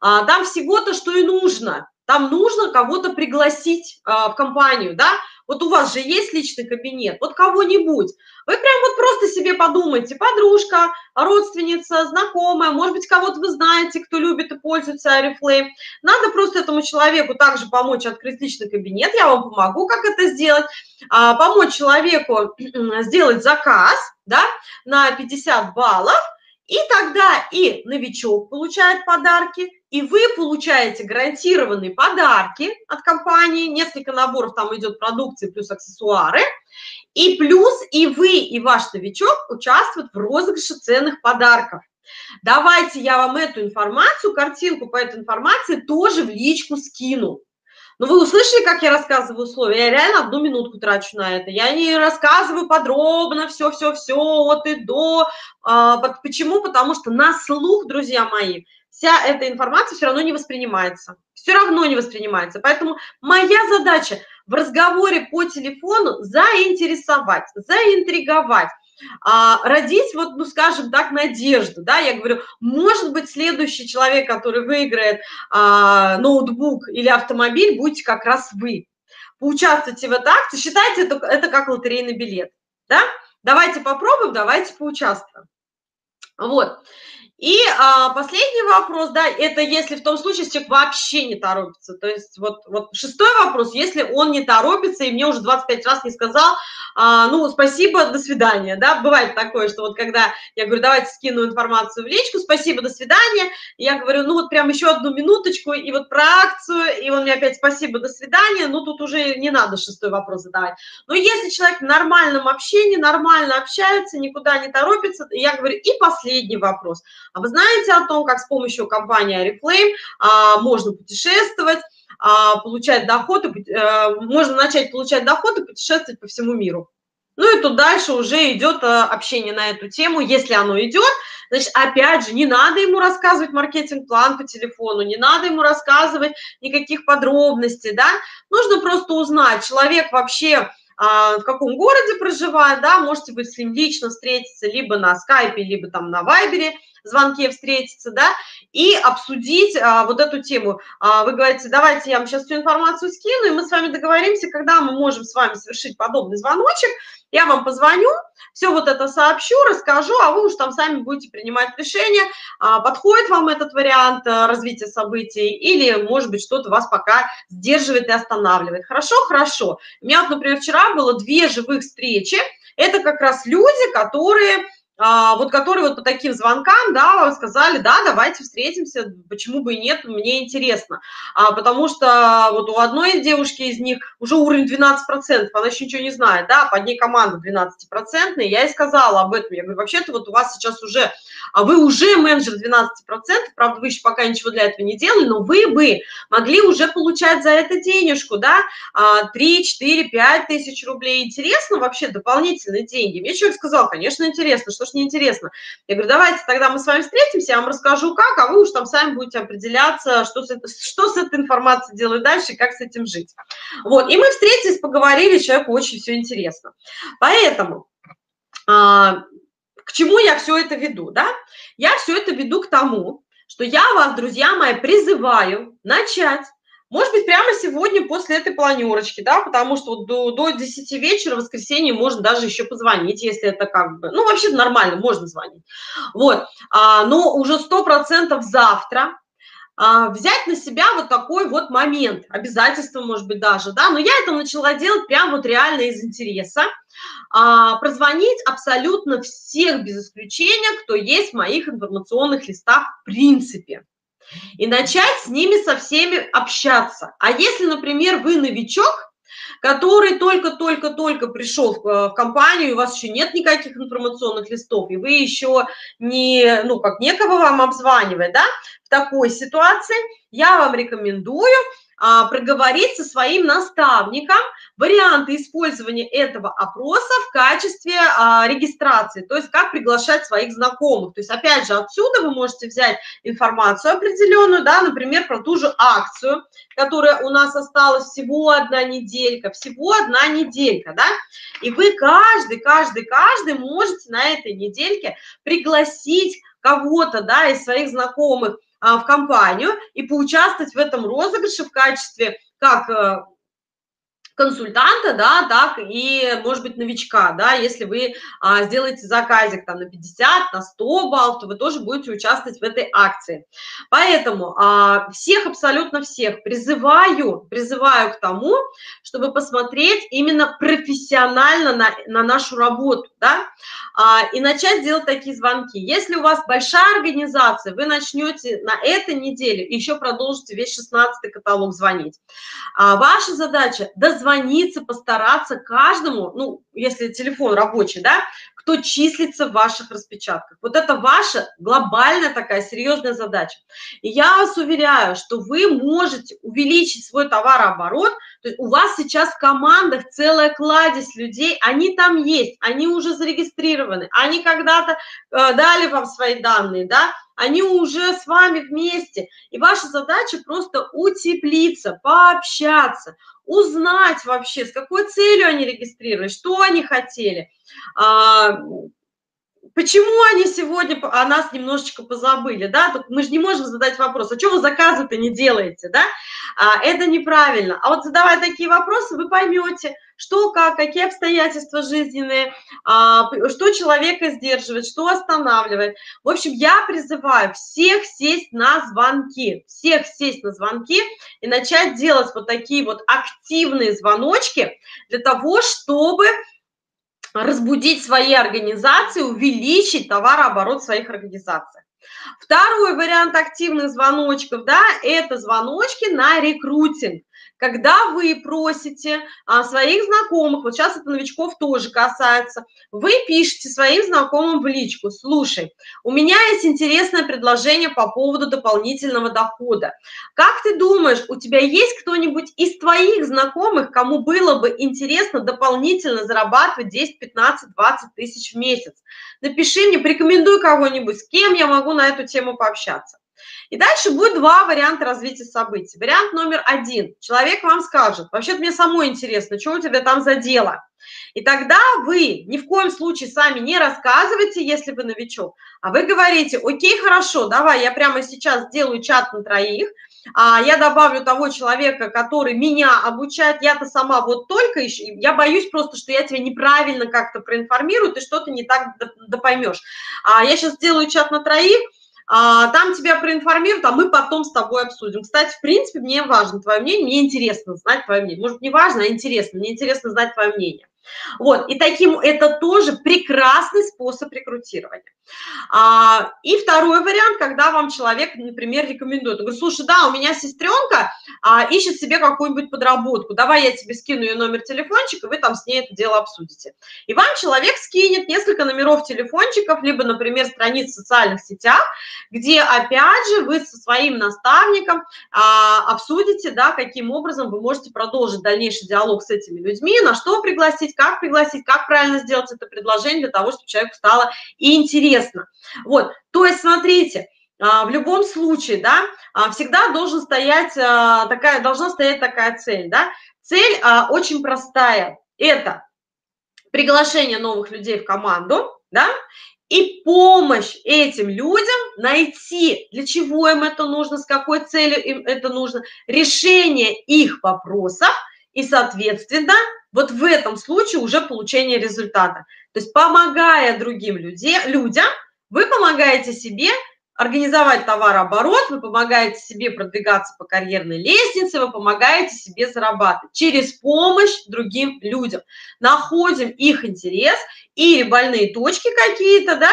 Speaker 1: А, там всего-то, что и нужно. Там нужно кого-то пригласить а, в компанию, да, вот у вас же есть личный кабинет, вот кого-нибудь. Вы прям вот просто себе подумайте, подружка, родственница, знакомая, может быть, кого-то вы знаете, кто любит и пользуется Oriflame. Надо просто этому человеку также помочь открыть личный кабинет, я вам помогу, как это сделать, а, помочь человеку сделать заказ, да, на 50 баллов, и тогда и новичок получает подарки, и вы получаете гарантированные подарки от компании, несколько наборов там идет продукции плюс аксессуары, и плюс и вы, и ваш новичок участвуют в розыгрыше ценных подарков. Давайте я вам эту информацию, картинку по этой информации тоже в личку скину. Ну, вы услышали, как я рассказываю условия? Я реально одну минутку трачу на это. Я не рассказываю подробно все-все-все от и до. А, почему? Потому что на слух, друзья мои, вся эта информация все равно не воспринимается. Все равно не воспринимается. Поэтому моя задача в разговоре по телефону заинтересовать, заинтриговать, а, родить, вот, ну, скажем так, надежду, да, я говорю, может быть, следующий человек, который выиграет а, ноутбук или автомобиль, будете как раз вы. Поучаствуйте в этой акции, считайте это, это как лотерейный билет, да, давайте попробуем, давайте поучаствуем. Вот. И а, последний вопрос, да, это если в том случае, человек вообще не торопится. То есть вот, вот шестой вопрос, если он не торопится, и мне уже 25 раз не сказал, а, ну, спасибо, до свидания, да, бывает такое, что вот когда я говорю, давайте скину информацию в личку, спасибо, до свидания, я говорю, ну, вот прям еще одну минуточку, и вот про акцию, и он мне опять спасибо, до свидания, ну, тут уже не надо шестой вопрос задавать. Но если человек в нормальном общении, нормально общается, никуда не торопится, я говорю, и последний вопрос – а вы знаете о том, как с помощью компании Oriflame а, можно путешествовать, а, получать доход, и, а, можно начать получать доход и путешествовать по всему миру? Ну и тут дальше уже идет а, общение на эту тему. Если оно идет, значит, опять же, не надо ему рассказывать маркетинг-план по телефону, не надо ему рассказывать никаких подробностей, да, нужно просто узнать, человек вообще а, в каком городе проживает, да, можете быть с ним лично встретиться либо на скайпе, либо там на вайбере, звонке встретиться, да, и обсудить а, вот эту тему. А, вы говорите, давайте я вам сейчас всю информацию скину, и мы с вами договоримся, когда мы можем с вами совершить подобный звоночек, я вам позвоню, все вот это сообщу, расскажу, а вы уж там сами будете принимать решение, а, подходит вам этот вариант а, развития событий или, может быть, что-то вас пока сдерживает и останавливает. Хорошо? Хорошо. У меня вот, например, вчера было две живых встречи, это как раз люди, которые вот которые вот по таким звонкам, да, сказали, да, давайте встретимся, почему бы и нет, мне интересно. А, потому что вот у одной девушки из них уже уровень 12%, она еще ничего не знает, да, под ней команда 12%, я ей сказала об этом, я говорю, вообще-то вот у вас сейчас уже, а вы уже менеджер 12%, правда, вы еще пока ничего для этого не делали, но вы бы могли уже получать за это денежку, да, 3, 4, 5 тысяч рублей. Интересно вообще дополнительные деньги? Мне человек сказал, конечно, интересно, что не интересно. Я говорю, давайте тогда мы с вами встретимся, я вам расскажу как, а вы уж там сами будете определяться, что с, что с этой информацией делать дальше, как с этим жить. Вот, и мы встретились, поговорили, человеку очень все интересно. Поэтому а, к чему я все это веду, да? Я все это веду к тому, что я вас, друзья мои, призываю начать может быть, прямо сегодня после этой планерочки, да, потому что до, до 10 вечера в воскресенье можно даже еще позвонить, если это как бы, ну, вообще нормально, можно звонить. Вот, а, но уже 100% завтра а, взять на себя вот такой вот момент, обязательство, может быть, даже, да, но я это начала делать прям вот реально из интереса, а, прозвонить абсолютно всех без исключения, кто есть в моих информационных листах в принципе и начать с ними со всеми общаться. А если, например, вы новичок, который только-только-только пришел в, э, компанию, у вас еще нет никаких информационных листов, и вы еще не, ну, как некого вам обзванивать, да, в такой ситуации я вам рекомендую проговорить со своим наставником варианты использования этого опроса в качестве а, регистрации, то есть как приглашать своих знакомых. То есть, опять же, отсюда вы можете взять информацию определенную, да, например, про ту же акцию, которая у нас осталась всего одна неделька, всего одна неделька, да, и вы каждый, каждый, каждый можете на этой недельке пригласить кого-то, да, из своих знакомых, а, в компанию и поучаствовать в этом розыгрыше в качестве как э, консультанта, да, так и, может быть, новичка, да, если вы а, сделаете заказик там на 50, на 100 баллов, то вы тоже будете участвовать в этой акции. Поэтому а, всех, абсолютно всех призываю, призываю к тому, чтобы посмотреть именно профессионально на, на нашу работу, да, а, и начать делать такие звонки. Если у вас большая организация, вы начнете на этой неделе еще продолжите весь 16 каталог звонить. А, ваша задача дозвониться постараться каждому, ну, если телефон рабочий, да, кто числится в ваших распечатках. Вот это ваша глобальная такая серьезная задача. И я вас уверяю, что вы можете увеличить свой товарооборот, то есть у вас сейчас в командах целая кладезь людей, они там есть, они уже зарегистрированы, они когда-то э, дали вам свои данные, да, они уже с вами вместе. И ваша задача просто утеплиться, пообщаться, узнать вообще, с какой целью они регистрировались, что они хотели, а, почему они сегодня о нас немножечко позабыли, да, мы же не можем задать вопрос, а что вы заказы-то не делаете, да, а, это неправильно. А вот задавая такие вопросы, вы поймете, что, как, какие обстоятельства жизненные, а, что человека сдерживает, что останавливает. В общем, я призываю всех сесть на звонки, всех сесть на звонки и начать делать вот такие вот активные звоночки для того, чтобы разбудить свои организации, увеличить товарооборот своих организаций. Второй вариант активных звоночков, да, это звоночки на рекрутинг когда вы просите а, своих знакомых, вот сейчас это новичков тоже касается, вы пишете своим знакомым в личку, слушай, у меня есть интересное предложение по поводу дополнительного дохода. Как ты думаешь, у тебя есть кто-нибудь из твоих знакомых, кому было бы интересно дополнительно зарабатывать 10, 15, 20 тысяч в месяц? Напиши мне, порекомендуй кого-нибудь, с кем я могу на эту тему пообщаться. И дальше будет два варианта развития событий. Вариант номер один. Человек вам скажет, вообще-то мне самой интересно, что у тебя там за дело. И тогда вы ни в коем случае сами не рассказывайте, если вы новичок, а вы говорите, окей, хорошо, давай, я прямо сейчас сделаю чат на троих, а я добавлю того человека, который меня обучает, я-то сама вот только еще, я боюсь просто, что я тебя неправильно как-то проинформирую, ты что-то не так допоймешь. А я сейчас сделаю чат на троих, там тебя проинформируют, а мы потом с тобой обсудим. Кстати, в принципе, мне важно твое мнение, мне интересно знать твое мнение. Может, не важно, а интересно, мне интересно знать твое мнение. Вот, и таким это тоже прекрасный способ рекрутирования. А, и второй вариант, когда вам человек, например, рекомендует. Он говорит, слушай, да, у меня сестренка а, ищет себе какую-нибудь подработку, давай я тебе скину ее номер телефончика, вы там с ней это дело обсудите. И вам человек скинет несколько номеров телефончиков, либо, например, страниц в социальных сетях, где, опять же, вы со своим наставником а, обсудите, да, каким образом вы можете продолжить дальнейший диалог с этими людьми, на что пригласить, как пригласить, как правильно сделать это предложение для того, чтобы человеку стало интересно. Вот, то есть, смотрите, а, в любом случае, да, а, всегда должен стоять а, такая, должна стоять такая цель, да. Цель очень простая. Это приглашение новых людей в команду, да, и помощь этим людям найти, для чего им это нужно, с какой целью им это нужно, решение их вопросов и, соответственно, вот в этом случае уже получение результата. То есть помогая другим людей, людям, вы помогаете себе организовать товарооборот, вы помогаете себе продвигаться по карьерной лестнице, вы помогаете себе зарабатывать через помощь другим людям. Находим их интерес или больные точки какие-то, да,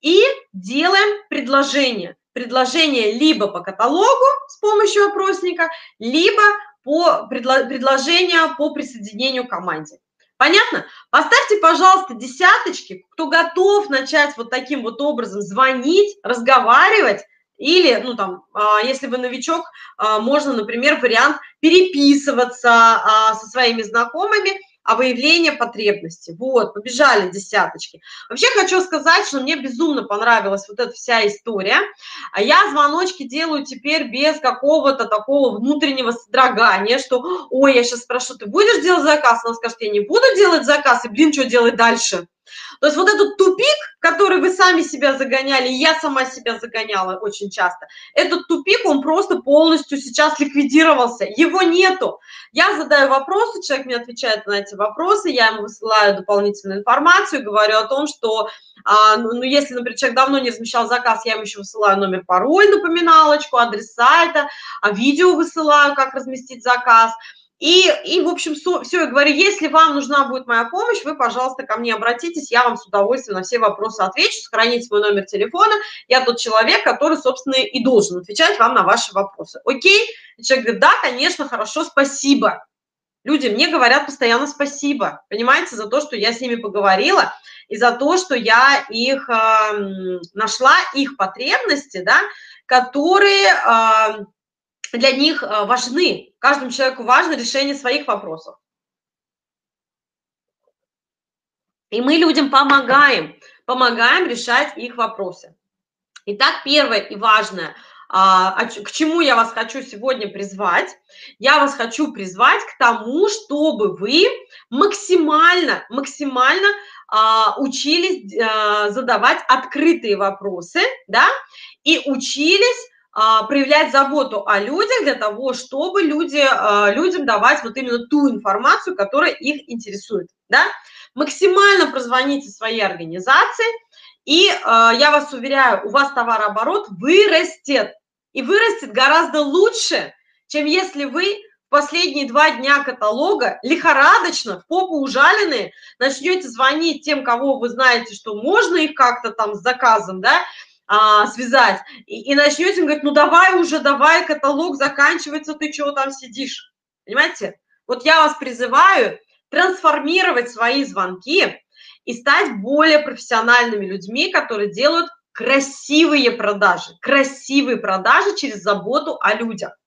Speaker 1: и делаем предложение. Предложение либо по каталогу с помощью опросника, либо по предло, предложение по присоединению к команде. Понятно? Поставьте, пожалуйста, десяточки, кто готов начать вот таким вот образом звонить, разговаривать, или, ну, там, а, если вы новичок, а, можно, например, вариант переписываться а, со своими знакомыми – а выявление потребности. Вот, побежали десяточки. Вообще хочу сказать, что мне безумно понравилась вот эта вся история. А я звоночки делаю теперь без какого-то такого внутреннего содрогания, что, ой, я сейчас спрошу, ты будешь делать заказ? Она скажет, я не буду делать заказ, и, блин, что делать дальше? То есть вот этот тупик, который вы сами себя загоняли, я сама себя загоняла очень часто, этот тупик, он просто полностью сейчас ликвидировался, его нету. Я задаю вопросы, человек мне отвечает на эти вопросы, я ему высылаю дополнительную информацию, говорю о том, что, а, ну, ну, если, например, человек давно не размещал заказ, я ему еще высылаю номер, пароль, напоминалочку, адрес сайта, а видео высылаю, как разместить заказ – и, и в общем, все, я говорю, если вам нужна будет моя помощь, вы, пожалуйста, ко мне обратитесь, я вам с удовольствием на все вопросы отвечу, сохраните мой номер телефона, я тот человек, который, собственно, и должен отвечать вам на ваши вопросы. Окей? человек говорит, да, конечно, хорошо, спасибо. Люди мне говорят постоянно спасибо, понимаете, за то, что я с ними поговорила, и за то, что я их э, нашла, их потребности, да, которые... Э, для них э, важны, каждому человеку важно решение своих вопросов. И мы людям помогаем, помогаем решать их вопросы. Итак, первое и важное, а, к чему я вас хочу сегодня призвать? Я вас хочу призвать к тому, чтобы вы максимально, максимально а, учились а, задавать открытые вопросы, да, и учились проявлять заботу о людях для того, чтобы люди, а, людям давать вот именно ту информацию, которая их интересует. Да? Максимально прозвоните своей организации, и а, я вас уверяю, у вас товарооборот вырастет. И вырастет гораздо лучше, чем если вы последние два дня каталога лихорадочно, в попу ужаленные, начнете звонить тем, кого вы знаете, что можно их как-то там с заказом, да, а, связать, и, и начнете говорить, ну давай уже, давай, каталог заканчивается, ты чего там сидишь? Понимаете? Вот я вас призываю трансформировать свои звонки и стать более профессиональными людьми, которые делают красивые продажи, красивые продажи через заботу о людях.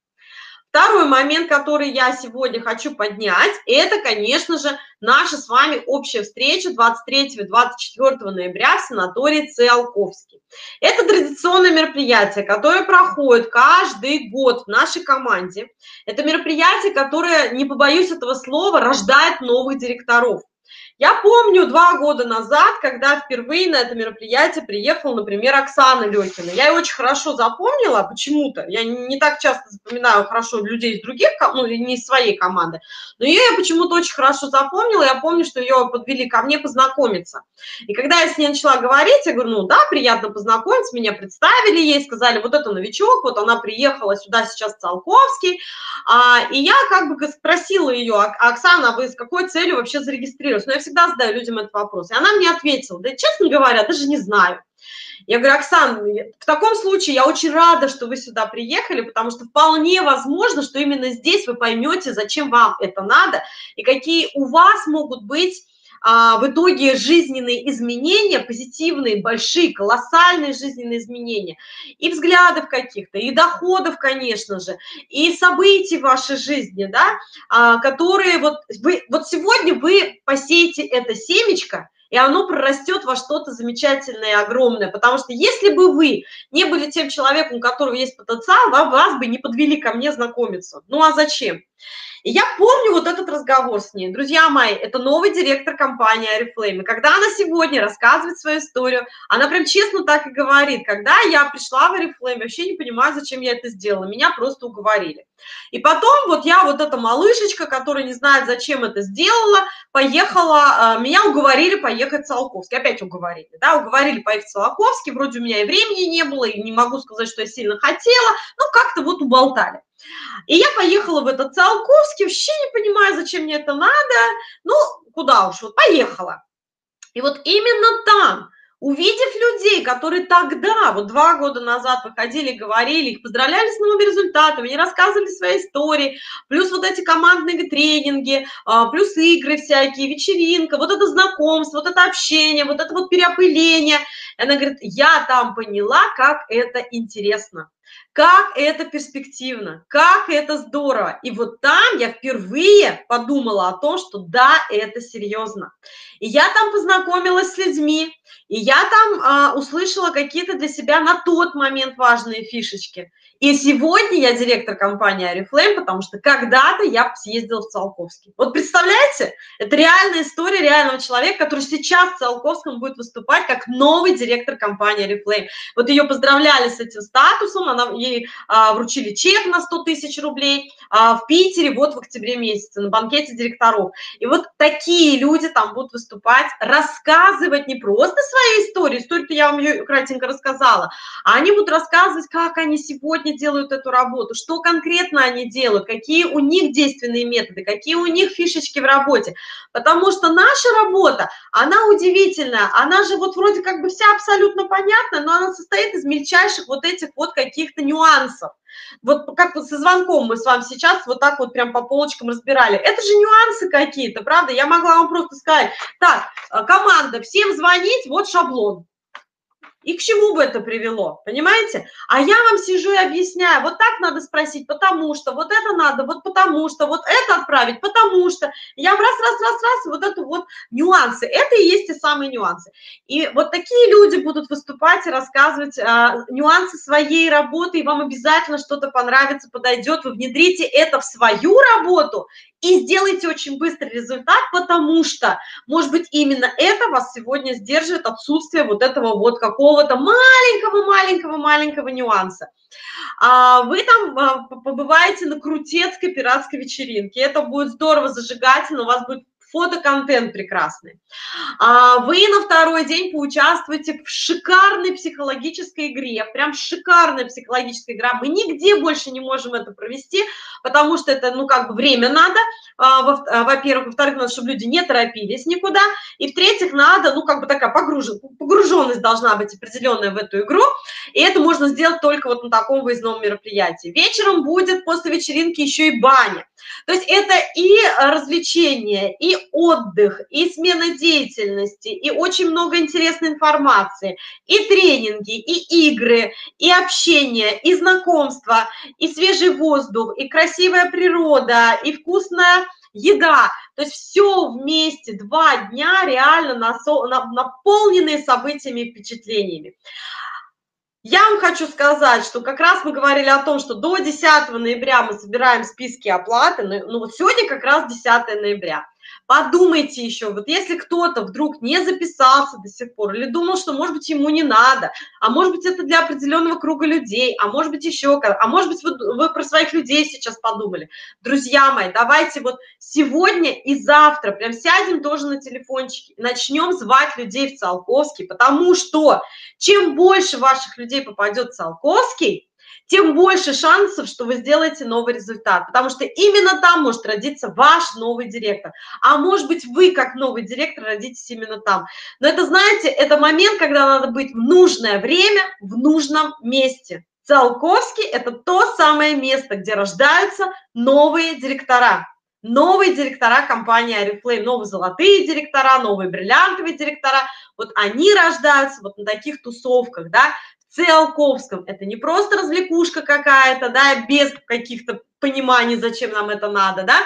Speaker 1: Второй момент, который я сегодня хочу поднять, это, конечно же, наша с вами общая встреча 23 и 24 ноября в санатории Циолковский. Это традиционное мероприятие, которое проходит каждый год в нашей команде. Это мероприятие, которое, не побоюсь этого слова, рождает новых директоров. Я помню два года назад, когда впервые на это мероприятие приехала, например, Оксана Лехина. Я ее очень хорошо запомнила почему-то. Я не так часто запоминаю хорошо людей из других, ну, не из своей команды. Но ее я почему-то очень хорошо запомнила. Я помню, что ее подвели ко мне познакомиться. И когда я с ней начала говорить, я говорю, ну да, приятно познакомиться, меня представили ей, сказали, вот это новичок, вот она приехала сюда сейчас Циолковский, А, и я как бы спросила ее, Оксана, вы с какой целью вообще зарегистрировались? Но я всегда задаю людям этот вопрос. И она мне ответила, да честно говоря, даже не знаю. Я говорю, Оксана, в таком случае я очень рада, что вы сюда приехали, потому что вполне возможно, что именно здесь вы поймете, зачем вам это надо и какие у вас могут быть а, в итоге жизненные изменения, позитивные, большие, колоссальные жизненные изменения, и взглядов каких-то, и доходов, конечно же, и событий в вашей жизни, да, а, которые вот вы, вот сегодня вы посеете это семечко, и оно прорастет во что-то замечательное и огромное. Потому что если бы вы не были тем человеком, у которого есть потенциал, вам, вас бы не подвели ко мне знакомиться. Ну а зачем? И я помню вот этот разговор с ней. Друзья мои, это новый директор компании. И когда она сегодня рассказывает свою историю, она прям честно так и говорит, когда я пришла в Oriflame, вообще не понимаю, зачем я это сделала, меня просто уговорили. И потом вот я, вот эта малышечка, которая не знает, зачем это сделала, поехала, а, меня уговорили поехать в Циолковский, опять уговорили, да, уговорили поехать в Циолковский, вроде у меня и времени не было, и не могу сказать, что я сильно хотела, но как-то вот уболтали. И я поехала в этот Циолковский, вообще не понимаю, зачем мне это надо, ну, куда уж, вот поехала. И вот именно там увидев людей, которые тогда, вот два года назад выходили, говорили, их поздравляли с новыми результатами, они рассказывали свои истории, плюс вот эти командные тренинги, а, плюс игры всякие, вечеринка, вот это знакомство, вот это общение, вот это вот переопыление. Она говорит, я там поняла, как это интересно. Как это перспективно, как это здорово. И вот там я впервые подумала о том, что да, это серьезно. И я там познакомилась с людьми, и я там а, услышала какие-то для себя на тот момент важные фишечки. И сегодня я директор компании Арифлейм, потому что когда-то я съездила в Циолковский. Вот представляете, это реальная история реального человека, который сейчас в Циолковском будет выступать как новый директор компании Арифлейм. Вот ее поздравляли с этим статусом, она, ей а, вручили чек на 100 тысяч рублей а, в Питере вот в октябре месяце на банкете директоров. И вот такие люди там будут выступать, рассказывать не просто свои истории, историю-то я вам ее кратенько рассказала, а они будут рассказывать, как они сегодня делают эту работу, что конкретно они делают, какие у них действенные методы, какие у них фишечки в работе. Потому что наша работа, она удивительная, она же вот вроде как бы вся абсолютно понятна, но она состоит из мельчайших вот этих вот каких-то нюансов. Вот как вот со звонком мы с вами сейчас вот так вот прям по полочкам разбирали. Это же нюансы какие-то, правда? Я могла вам просто сказать, так, э, команда, всем звонить, вот шаблон. И к чему бы это привело, понимаете? А я вам сижу и объясняю, вот так надо спросить, потому что, вот это надо, вот потому что, вот это отправить, потому что. Я раз, раз, раз, раз, вот это вот нюансы. Это и есть те самые нюансы. И вот такие люди будут выступать и рассказывать а, нюансы своей работы, и вам обязательно что-то понравится, подойдет. Вы внедрите это в свою работу, и сделайте очень быстрый результат, потому что, может быть, именно это вас сегодня сдерживает отсутствие вот этого вот какого-то маленького-маленького-маленького нюанса. А вы там а, побываете на крутецкой пиратской вечеринке, это будет здорово зажигательно, у вас будет фотоконтент прекрасный. А вы на второй день поучаствуете в шикарной психологической игре, прям шикарная психологическая игра. Мы нигде больше не можем это провести, потому что это, ну, как бы время надо, а, а, во-первых, во-вторых, надо, чтобы люди не торопились никуда, и в-третьих, надо, ну, как бы такая погружен, погруженность должна быть определенная в эту игру, и это можно сделать только вот на таком выездном мероприятии. Вечером будет после вечеринки еще и баня. То есть это и развлечение, и отдых, и смена деятельности, и очень много интересной информации, и тренинги, и игры, и общение, и знакомство, и свежий воздух, и красивая природа, и вкусная еда. То есть все вместе, два дня реально наполненные событиями и впечатлениями. Я вам хочу сказать, что как раз мы говорили о том, что до 10 ноября мы собираем списки оплаты, ну вот сегодня как раз 10 ноября. Подумайте еще, вот если кто-то вдруг не записался до сих пор или думал, что, может быть, ему не надо, а может быть, это для определенного круга людей, а может быть, еще, а может быть, вы, вы про своих людей сейчас подумали. Друзья мои, давайте вот сегодня и завтра прям сядем тоже на телефончике, начнем звать людей в Циолковский, потому что чем больше ваших людей попадет в Циолковский, тем больше шансов, что вы сделаете новый результат, потому что именно там может родиться ваш новый директор. А может быть, вы как новый директор родитесь именно там. Но это, знаете, это момент, когда надо быть в нужное время, в нужном месте. Циолковский – это то самое место, где рождаются новые директора. Новые директора компании Арифлейм, новые золотые директора, новые бриллиантовые директора. Вот они рождаются вот на таких тусовках, да, Циолковском. Это не просто развлекушка какая-то, да, без каких-то пониманий, зачем нам это надо, да,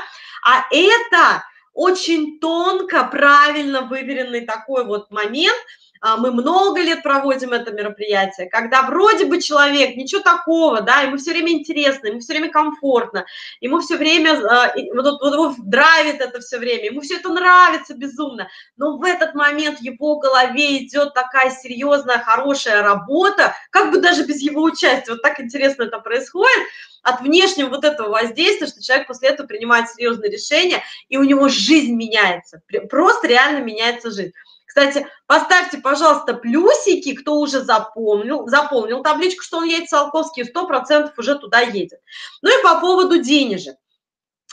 Speaker 1: а это очень тонко, правильно выверенный такой вот момент – мы много лет проводим это мероприятие, когда вроде бы человек, ничего такого, да, ему все время интересно, ему все время комфортно, ему все время, а, вот, вот его драйвит это все время, ему все это нравится безумно, но в этот момент в его голове идет такая серьезная, хорошая работа, как бы даже без его участия, вот так интересно это происходит, от внешнего вот этого воздействия, что человек после этого принимает серьезные решения, и у него жизнь меняется, просто реально меняется жизнь. Кстати, поставьте, пожалуйста, плюсики, кто уже запомнил, заполнил табличку, что он едет в Циолковский, 100% уже туда едет. Ну и по поводу денежек.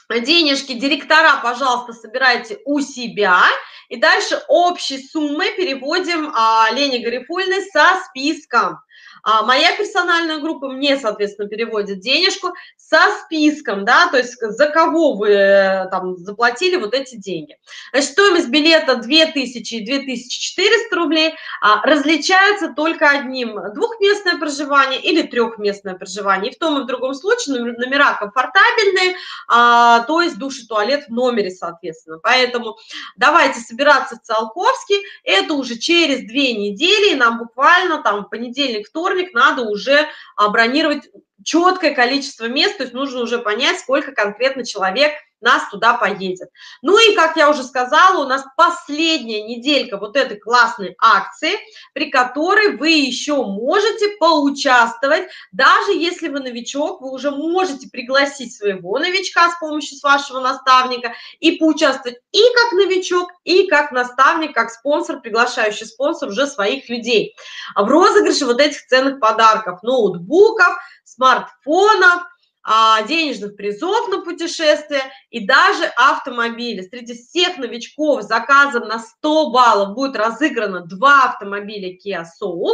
Speaker 1: Денежки директора, пожалуйста, собирайте у себя. И дальше общей суммы переводим а, Лене Гарифульной со списком. А моя персональная группа мне, соответственно, переводит денежку со списком, да, то есть за кого вы э, там заплатили вот эти деньги. Значит, стоимость билета 2000 и 2400 рублей а, различается только одним – двухместное проживание или трехместное проживание. И в том и в другом случае номера комфортабельные, а, то есть душ и туалет в номере, соответственно. Поэтому давайте собираться в Циолковский, это уже через две недели, и нам буквально там понедельник, вторник, надо уже бронировать четкое количество мест, то есть нужно уже понять, сколько конкретно человек нас туда поедет. Ну и, как я уже сказала, у нас последняя неделька вот этой классной акции, при которой вы еще можете поучаствовать, даже если вы новичок, вы уже можете пригласить своего новичка с помощью вашего наставника и поучаствовать и как новичок, и как наставник, как спонсор, приглашающий спонсор уже своих людей в розыгрыше вот этих ценных подарков, ноутбуков, смартфонов, а, денежных призов на путешествие и даже автомобили. Среди всех новичков заказом на 100 баллов будет разыграно два автомобиля Kia Soul.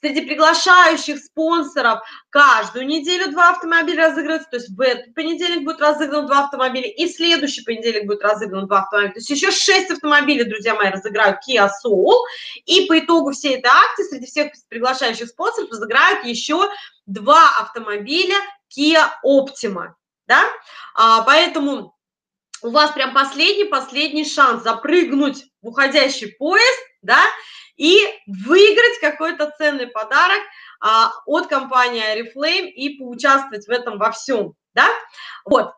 Speaker 1: Среди приглашающих спонсоров каждую неделю два автомобиля разыгрываются, то есть в этот понедельник будет разыграно два автомобиля, и в следующий понедельник будет разыграно два автомобиля. То есть еще 6 автомобилей, друзья мои, разыграют Kia Soul, и по итогу всей этой акции среди всех приглашающих спонсоров разыграют еще два автомобиля Kia Optima, да, а, поэтому у вас прям последний-последний шанс запрыгнуть в уходящий поезд, да, и выиграть какой-то ценный подарок а, от компании Oriflame и поучаствовать в этом во всем, да, вот.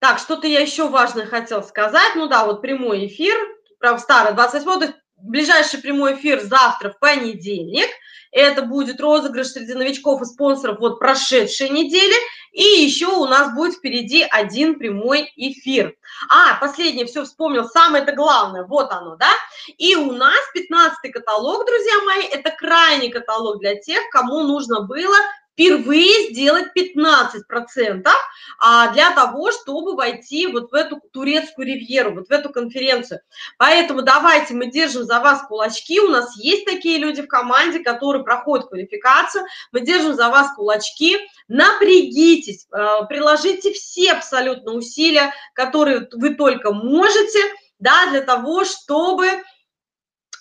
Speaker 1: Так, что-то я еще важное хотел сказать, ну да, вот прямой эфир, прям старый, 28 то есть ближайший прямой эфир завтра в понедельник – это будет розыгрыш среди новичков и спонсоров вот прошедшей недели. И еще у нас будет впереди один прямой эфир. А, последнее, все вспомнил, самое-то главное, вот оно, да? И у нас 15 каталог, друзья мои, это крайний каталог для тех, кому нужно было впервые сделать 15% а, для того, чтобы войти вот в эту турецкую ривьеру, вот в эту конференцию. Поэтому давайте мы держим за вас кулачки. У нас есть такие люди в команде, которые проходят квалификацию. Мы держим за вас кулачки. Напрягитесь, а, приложите все абсолютно усилия, которые вы только можете, да, для того, чтобы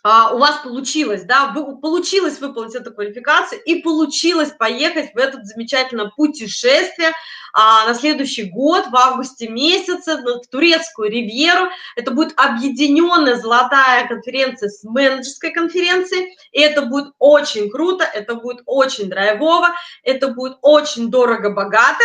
Speaker 1: а, у вас получилось, да, вы, получилось выполнить эту квалификацию и получилось поехать в это замечательное путешествие а, на следующий год, в августе месяце, в турецкую ривьеру. Это будет объединенная золотая конференция с менеджерской конференцией, и это будет очень круто, это будет очень драйвово, это будет очень дорого-богато,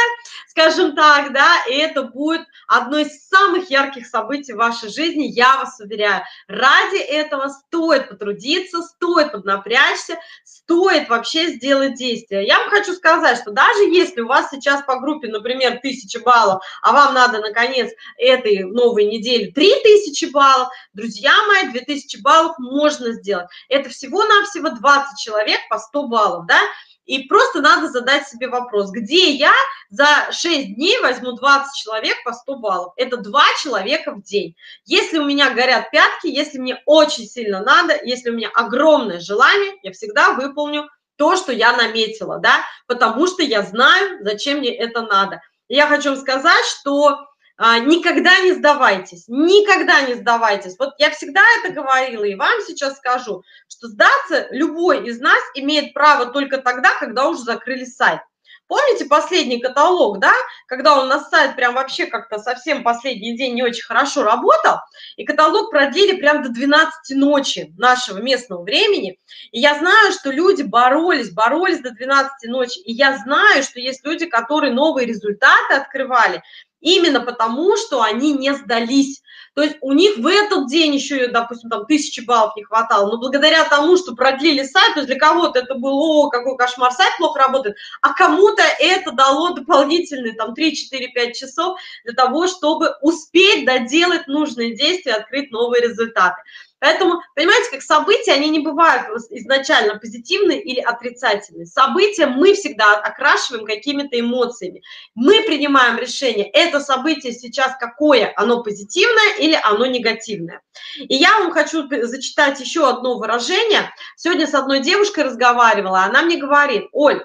Speaker 1: скажем так, да, и это будет одно из самых ярких событий в вашей жизни, я вас уверяю. Ради этого стоит потрудиться, стоит поднапрячься, стоит вообще сделать действие. Я вам хочу сказать, что даже если у вас сейчас по группе, например, 1000 баллов, а вам надо, наконец, этой новой недели 3000 баллов, друзья мои, 2000 баллов можно сделать. Это всего-навсего 20 человек по 100 баллов, да, И просто надо задать себе вопрос, где я за 6 дней возьму 20 человек по 100 баллов. Это 2 человека в день. Если у меня горят пятки, если мне очень сильно надо, если у меня огромное желание, я всегда выполню то, что я наметила, да, потому что я знаю, зачем мне это надо. Я хочу вам сказать, что а, никогда не сдавайтесь, никогда не сдавайтесь. Вот я всегда это говорила и вам сейчас скажу, что сдаться любой из нас имеет право только тогда, когда уже закрыли сайт. Помните последний каталог, да, когда он на сайт прям вообще как-то совсем последний день не очень хорошо работал, и каталог продлили прям до 12 ночи нашего местного времени, и я знаю, что люди боролись, боролись до 12 ночи, и я знаю, что есть люди, которые новые результаты открывали, именно потому, что они не сдались. То есть у них в этот день еще, допустим, там тысячи баллов не хватало, но благодаря тому, что продлили сайт, то есть для кого-то это было, о, какой кошмар, сайт плохо работает, а кому-то это дало дополнительные там 3, 4, 5 часов для того, чтобы успеть доделать нужные действия, открыть новые результаты. Поэтому, понимаете, как события, они не бывают изначально позитивные или отрицательные. События мы всегда окрашиваем какими-то эмоциями. Мы принимаем решение, это событие сейчас какое, оно позитивное или оно негативное. И я вам хочу зачитать еще одно выражение. Сегодня с одной девушкой разговаривала, она мне говорит, Оль,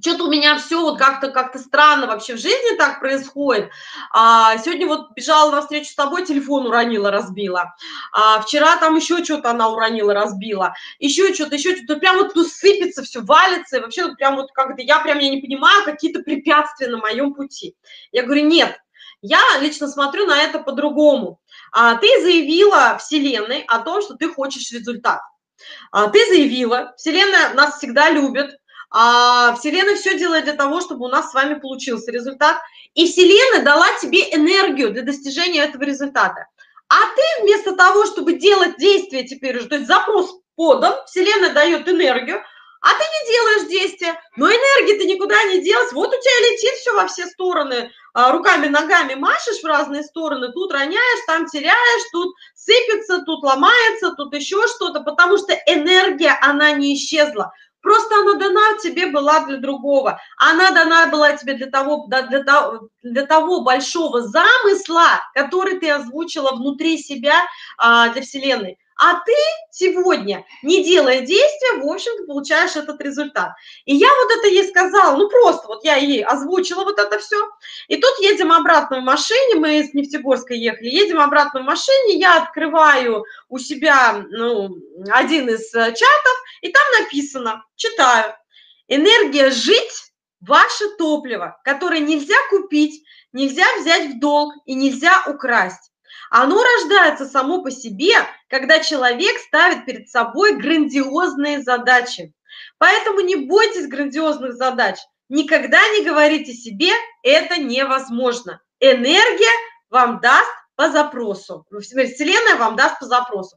Speaker 1: что-то у меня все вот как-то как-то странно вообще в жизни так происходит. А, сегодня вот бежала на встречу с тобой, телефон уронила, разбила. А, вчера там еще что-то она уронила, разбила. Еще что-то, еще что-то. Прям вот ну, сыпется все, валится. И вообще вот прям вот как-то я прям я не понимаю какие-то препятствия на моем пути. Я говорю, нет, я лично смотрю на это по-другому. А, ты заявила Вселенной о том, что ты хочешь результат. А, ты заявила, Вселенная нас всегда любит, а Вселенная все делает для того, чтобы у нас с вами получился результат. И Вселенная дала тебе энергию для достижения этого результата. А ты вместо того, чтобы делать действия теперь уже, то есть запрос подан, Вселенная дает энергию, а ты не делаешь действия, но энергии ты никуда не делась, вот у тебя летит все во все стороны, а, руками, ногами машешь в разные стороны, тут роняешь, там теряешь, тут сыпется, тут ломается, тут еще что-то, потому что энергия, она не исчезла. Просто она дана тебе была для другого. Она дана была тебе для того, для того, для того большого замысла, который ты озвучила внутри себя а, для Вселенной. А ты сегодня, не делая действия, в общем-то, получаешь этот результат. И я вот это ей сказала, ну просто вот я ей озвучила вот это все. И тут едем обратно в машине, мы из Нефтегорска ехали, едем обратно в машине, я открываю у себя ну, один из э, чатов, и там написано, читаю, энергия жить – ваше топливо, которое нельзя купить, нельзя взять в долг и нельзя украсть. Оно рождается само по себе, когда человек ставит перед собой грандиозные задачи. Поэтому не бойтесь грандиозных задач. Никогда не говорите себе, это невозможно. Энергия вам даст по запросу. Вселенная вам даст по запросу.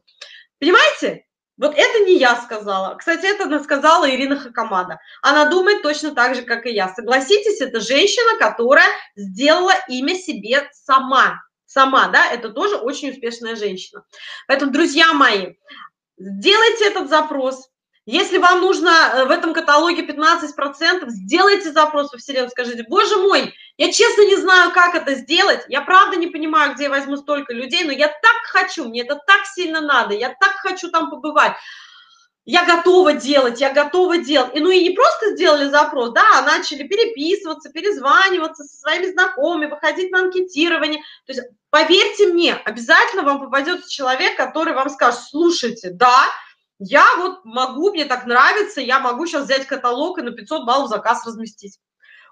Speaker 1: Понимаете? Вот это не я сказала. Кстати, это сказала Ирина Хакамада. Она думает точно так же, как и я. Согласитесь, это женщина, которая сделала имя себе сама сама, да, это тоже очень успешная женщина. Поэтому, друзья мои, сделайте этот запрос. Если вам нужно э, в этом каталоге 15%, сделайте запрос во Вселенную, скажите, боже мой, я честно не знаю, как это сделать, я правда не понимаю, где я возьму столько людей, но я так хочу, мне это так сильно надо, я так хочу там побывать я готова делать, я готова делать. И ну и не просто сделали запрос, да, а начали переписываться, перезваниваться со своими знакомыми, выходить на анкетирование. То есть поверьте мне, обязательно вам попадется человек, который вам скажет, слушайте, да, я вот могу, мне так нравится, я могу сейчас взять каталог и на 500 баллов заказ разместить.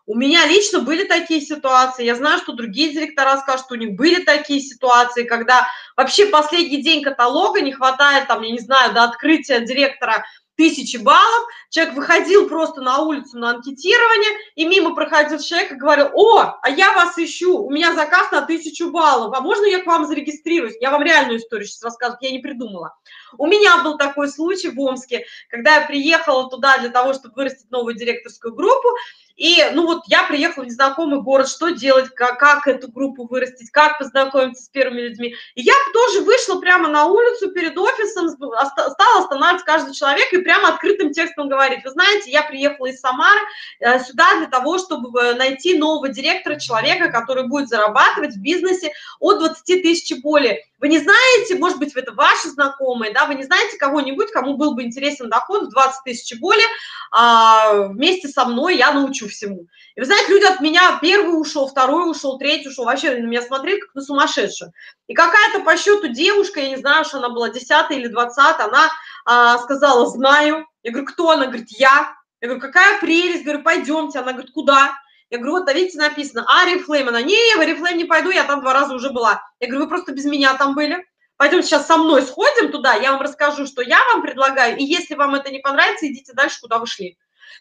Speaker 1: У меня лично были такие ситуации, я знаю, что другие директора скажут, что у них были такие ситуации, когда вообще последний день каталога не хватает, там, я не знаю, до открытия директора тысячи баллов, человек выходил просто на улицу на анкетирование, и мимо проходил человек и говорил, о, а я вас ищу, у меня заказ на тысячу баллов, а можно я к вам зарегистрируюсь? Я вам реальную историю сейчас рассказываю, я не придумала. У меня был такой случай в Омске, когда я приехала туда для того, чтобы вырастить новую директорскую группу, и, ну вот, я приехала в незнакомый город, что делать, как, как эту группу вырастить, как познакомиться с первыми людьми. И я тоже вышла прямо на улицу перед офисом, стала останавливать каждый человек и прямо открытым текстом говорит, вы знаете, я приехала из Самары э, сюда для того, чтобы э, найти нового директора, человека, который будет зарабатывать в бизнесе от 20 тысяч и более. Вы не знаете, может быть, это ваши знакомые, да, вы не знаете кого-нибудь, кому был бы интересен доход в 20 тысяч и более, а, вместе со мной я научу всему. И вы знаете, люди от меня, первый ушел, второй ушел, третий ушел, вообще на меня смотрели как на сумасшедшую. И какая-то по счету девушка, я не знаю, что она была 10 или 20, она а, сказала, знаю. Я говорю, кто? Она говорит, я. Я говорю, какая прелесть, говорю, пойдемте. Она говорит, куда? Я говорю, вот, а видите, написано, Арифлейм. Она, не, в Арифлейм не пойду, я там два раза уже была. Я говорю, вы просто без меня там были. Пойдемте сейчас со мной сходим туда, я вам расскажу, что я вам предлагаю, и если вам это не понравится, идите дальше, куда вы шли.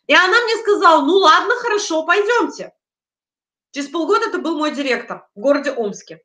Speaker 1: И она мне сказала, ну ладно, хорошо, пойдемте. Через полгода это был мой директор в городе Омске.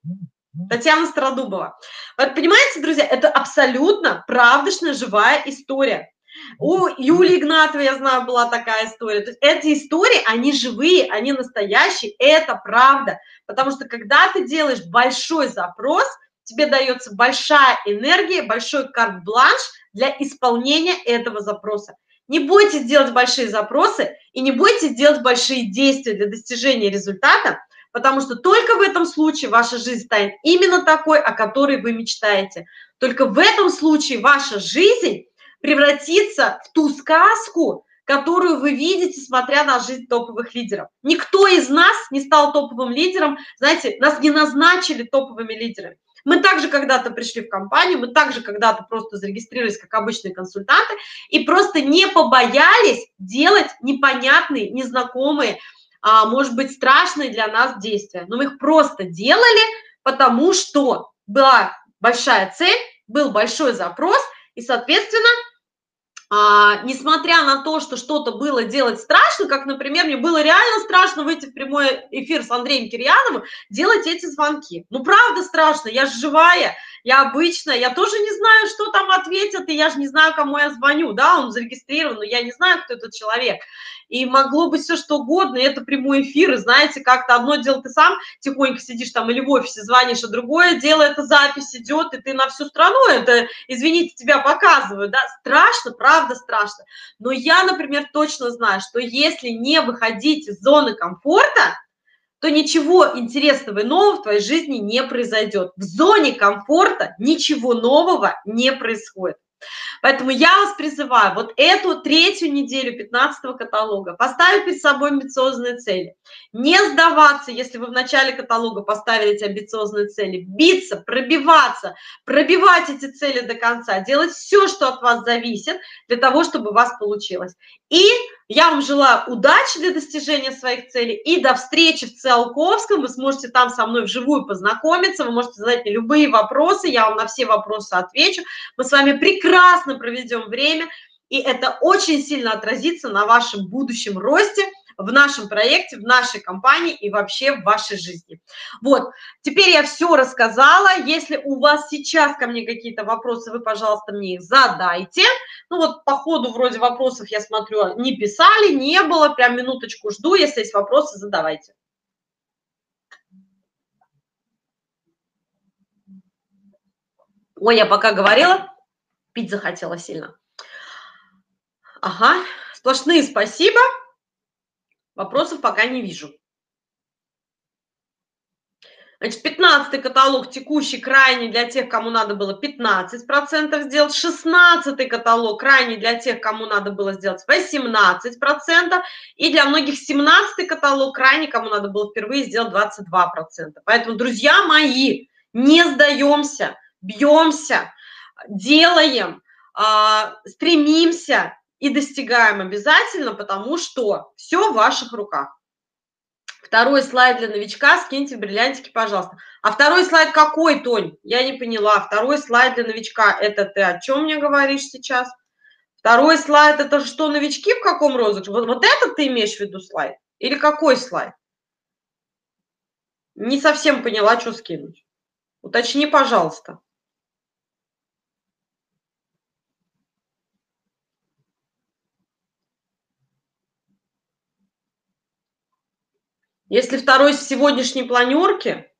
Speaker 1: Татьяна Стародубова. Вот понимаете, друзья, это абсолютно правдочная живая история. У Юлии Игнатовой, я знаю, была такая история. То есть эти истории, они живые, они настоящие, это правда. Потому что когда ты делаешь большой запрос, тебе дается большая энергия, большой карт-бланш для исполнения этого запроса. Не бойтесь делать большие запросы и не бойтесь делать большие действия для достижения результата, потому что только в этом случае ваша жизнь станет именно такой, о которой вы мечтаете. Только в этом случае ваша жизнь превратиться в ту сказку, которую вы видите, смотря на жизнь топовых лидеров. Никто из нас не стал топовым лидером, знаете, нас не назначили топовыми лидерами. Мы также когда-то пришли в компанию, мы также когда-то просто зарегистрировались как обычные консультанты и просто не побоялись делать непонятные, незнакомые, а, может быть, страшные для нас действия. Но мы их просто делали, потому что была большая цель, был большой запрос, и, соответственно, а, несмотря на то, что что-то было делать страшно, как, например, мне было реально страшно выйти в прямой эфир с Андреем Кирьяновым, делать эти звонки. Ну, правда страшно, я же живая, я обычная, я тоже не знаю, что там ответят, и я же не знаю, кому я звоню, да, он зарегистрирован, но я не знаю, кто этот человек и могло быть все что угодно, и это прямой эфир, и знаете, как-то одно дело ты сам тихонько сидишь там или в офисе звонишь, а другое дело это запись идет, и ты на всю страну это, извините, тебя показывают, да, страшно, правда страшно, но я, например, точно знаю, что если не выходить из зоны комфорта, то ничего интересного и нового в твоей жизни не произойдет. В зоне комфорта ничего нового не происходит. Поэтому я вас призываю вот эту третью неделю 15 каталога поставить перед собой амбициозные цели. Не сдаваться, если вы в начале каталога поставили эти амбициозные цели. Биться, пробиваться, пробивать эти цели до конца, делать все, что от вас зависит, для того, чтобы у вас получилось. И я вам желаю удачи для достижения своих целей и до встречи в Циолковском. Вы сможете там со мной вживую познакомиться, вы можете задать мне любые вопросы, я вам на все вопросы отвечу. Мы с вами прекрасно проведем время, и это очень сильно отразится на вашем будущем росте – в нашем проекте, в нашей компании и вообще в вашей жизни. Вот, теперь я все рассказала. Если у вас сейчас ко мне какие-то вопросы, вы, пожалуйста, мне их задайте. Ну вот по ходу вроде вопросов, я смотрю, не писали, не было, прям минуточку жду. Если есть вопросы, задавайте. Ой, я пока говорила, пить захотела сильно. Ага, сплошные спасибо. Вопросов пока не вижу. Значит, 15 каталог текущий крайний для тех, кому надо было 15% сделать. 16 каталог крайний для тех, кому надо было сделать 18%. И для многих 17 каталог крайний, кому надо было впервые сделать 22%. Поэтому, друзья мои, не сдаемся, бьемся, делаем, а, стремимся и достигаем обязательно, потому что все в ваших руках. Второй слайд для новичка, скиньте бриллиантики, пожалуйста. А второй слайд какой, Тонь? Я не поняла. Второй слайд для новичка, это ты о чем мне говоришь сейчас? Второй слайд, это что, новички в каком розыгрыше? Вот, вот этот ты имеешь в виду слайд? Или какой слайд? Не совсем поняла, что скинуть. Уточни, пожалуйста. Если второй с сегодняшней планерки,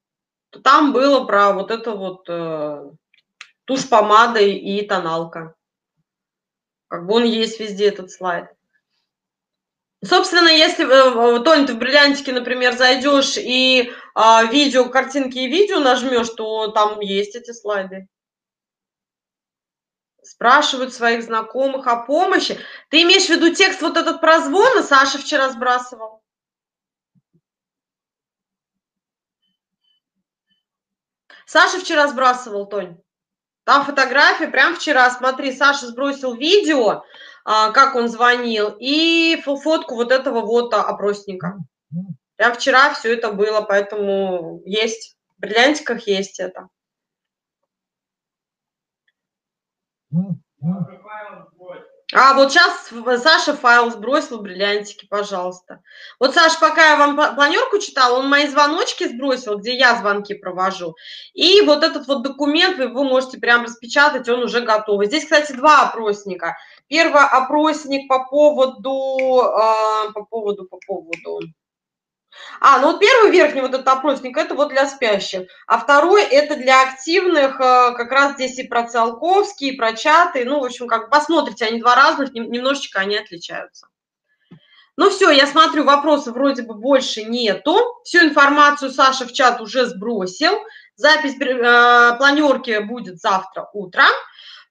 Speaker 1: то там было про вот это вот э, тушь помада и тоналка. Как бы он есть везде, этот слайд. Собственно, если, э, Тонь, ты в бриллиантике, например, зайдешь и а, видео, картинки и видео нажмешь, то там есть эти слайды. Спрашивают своих знакомых о помощи. Ты имеешь в виду текст вот этот про звоны, Саша вчера сбрасывал? Саша вчера сбрасывал, Тонь. Там фотография, прям вчера, смотри, Саша сбросил видео, а, как он звонил, и фотку вот этого вот опросника. Прям вчера все это было, поэтому есть, в бриллиантиках есть это. А, вот сейчас Саша файл сбросил, бриллиантики, пожалуйста. Вот, Саша, пока я вам планерку читала, он мои звоночки сбросил, где я звонки провожу. И вот этот вот документ вы, вы можете прям распечатать, он уже готовый. Здесь, кстати, два опросника. Первый опросник по поводу, э, по поводу, по поводу а, ну вот первый верхний вот этот опросник, это вот для спящих, а второй это для активных, э, как раз здесь и про Циолковский, и про чаты, ну, в общем, как посмотрите, они два разных, немножечко они отличаются. Ну все, я смотрю, вопросов вроде бы больше нету. Всю информацию Саша в чат уже сбросил. Запись э, планерки будет завтра утром.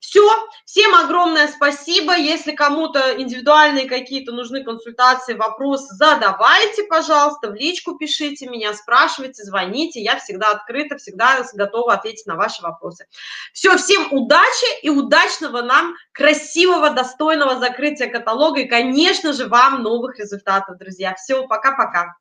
Speaker 1: Все, всем огромное спасибо. Если кому-то индивидуальные какие-то нужны консультации, вопросы, задавайте, пожалуйста, в личку пишите меня, спрашивайте, звоните. Я всегда открыта, всегда готова ответить на ваши вопросы. Все, всем удачи и удачного нам красивого, достойного закрытия каталога и, конечно же, вам новых результатов, друзья. Все, пока-пока.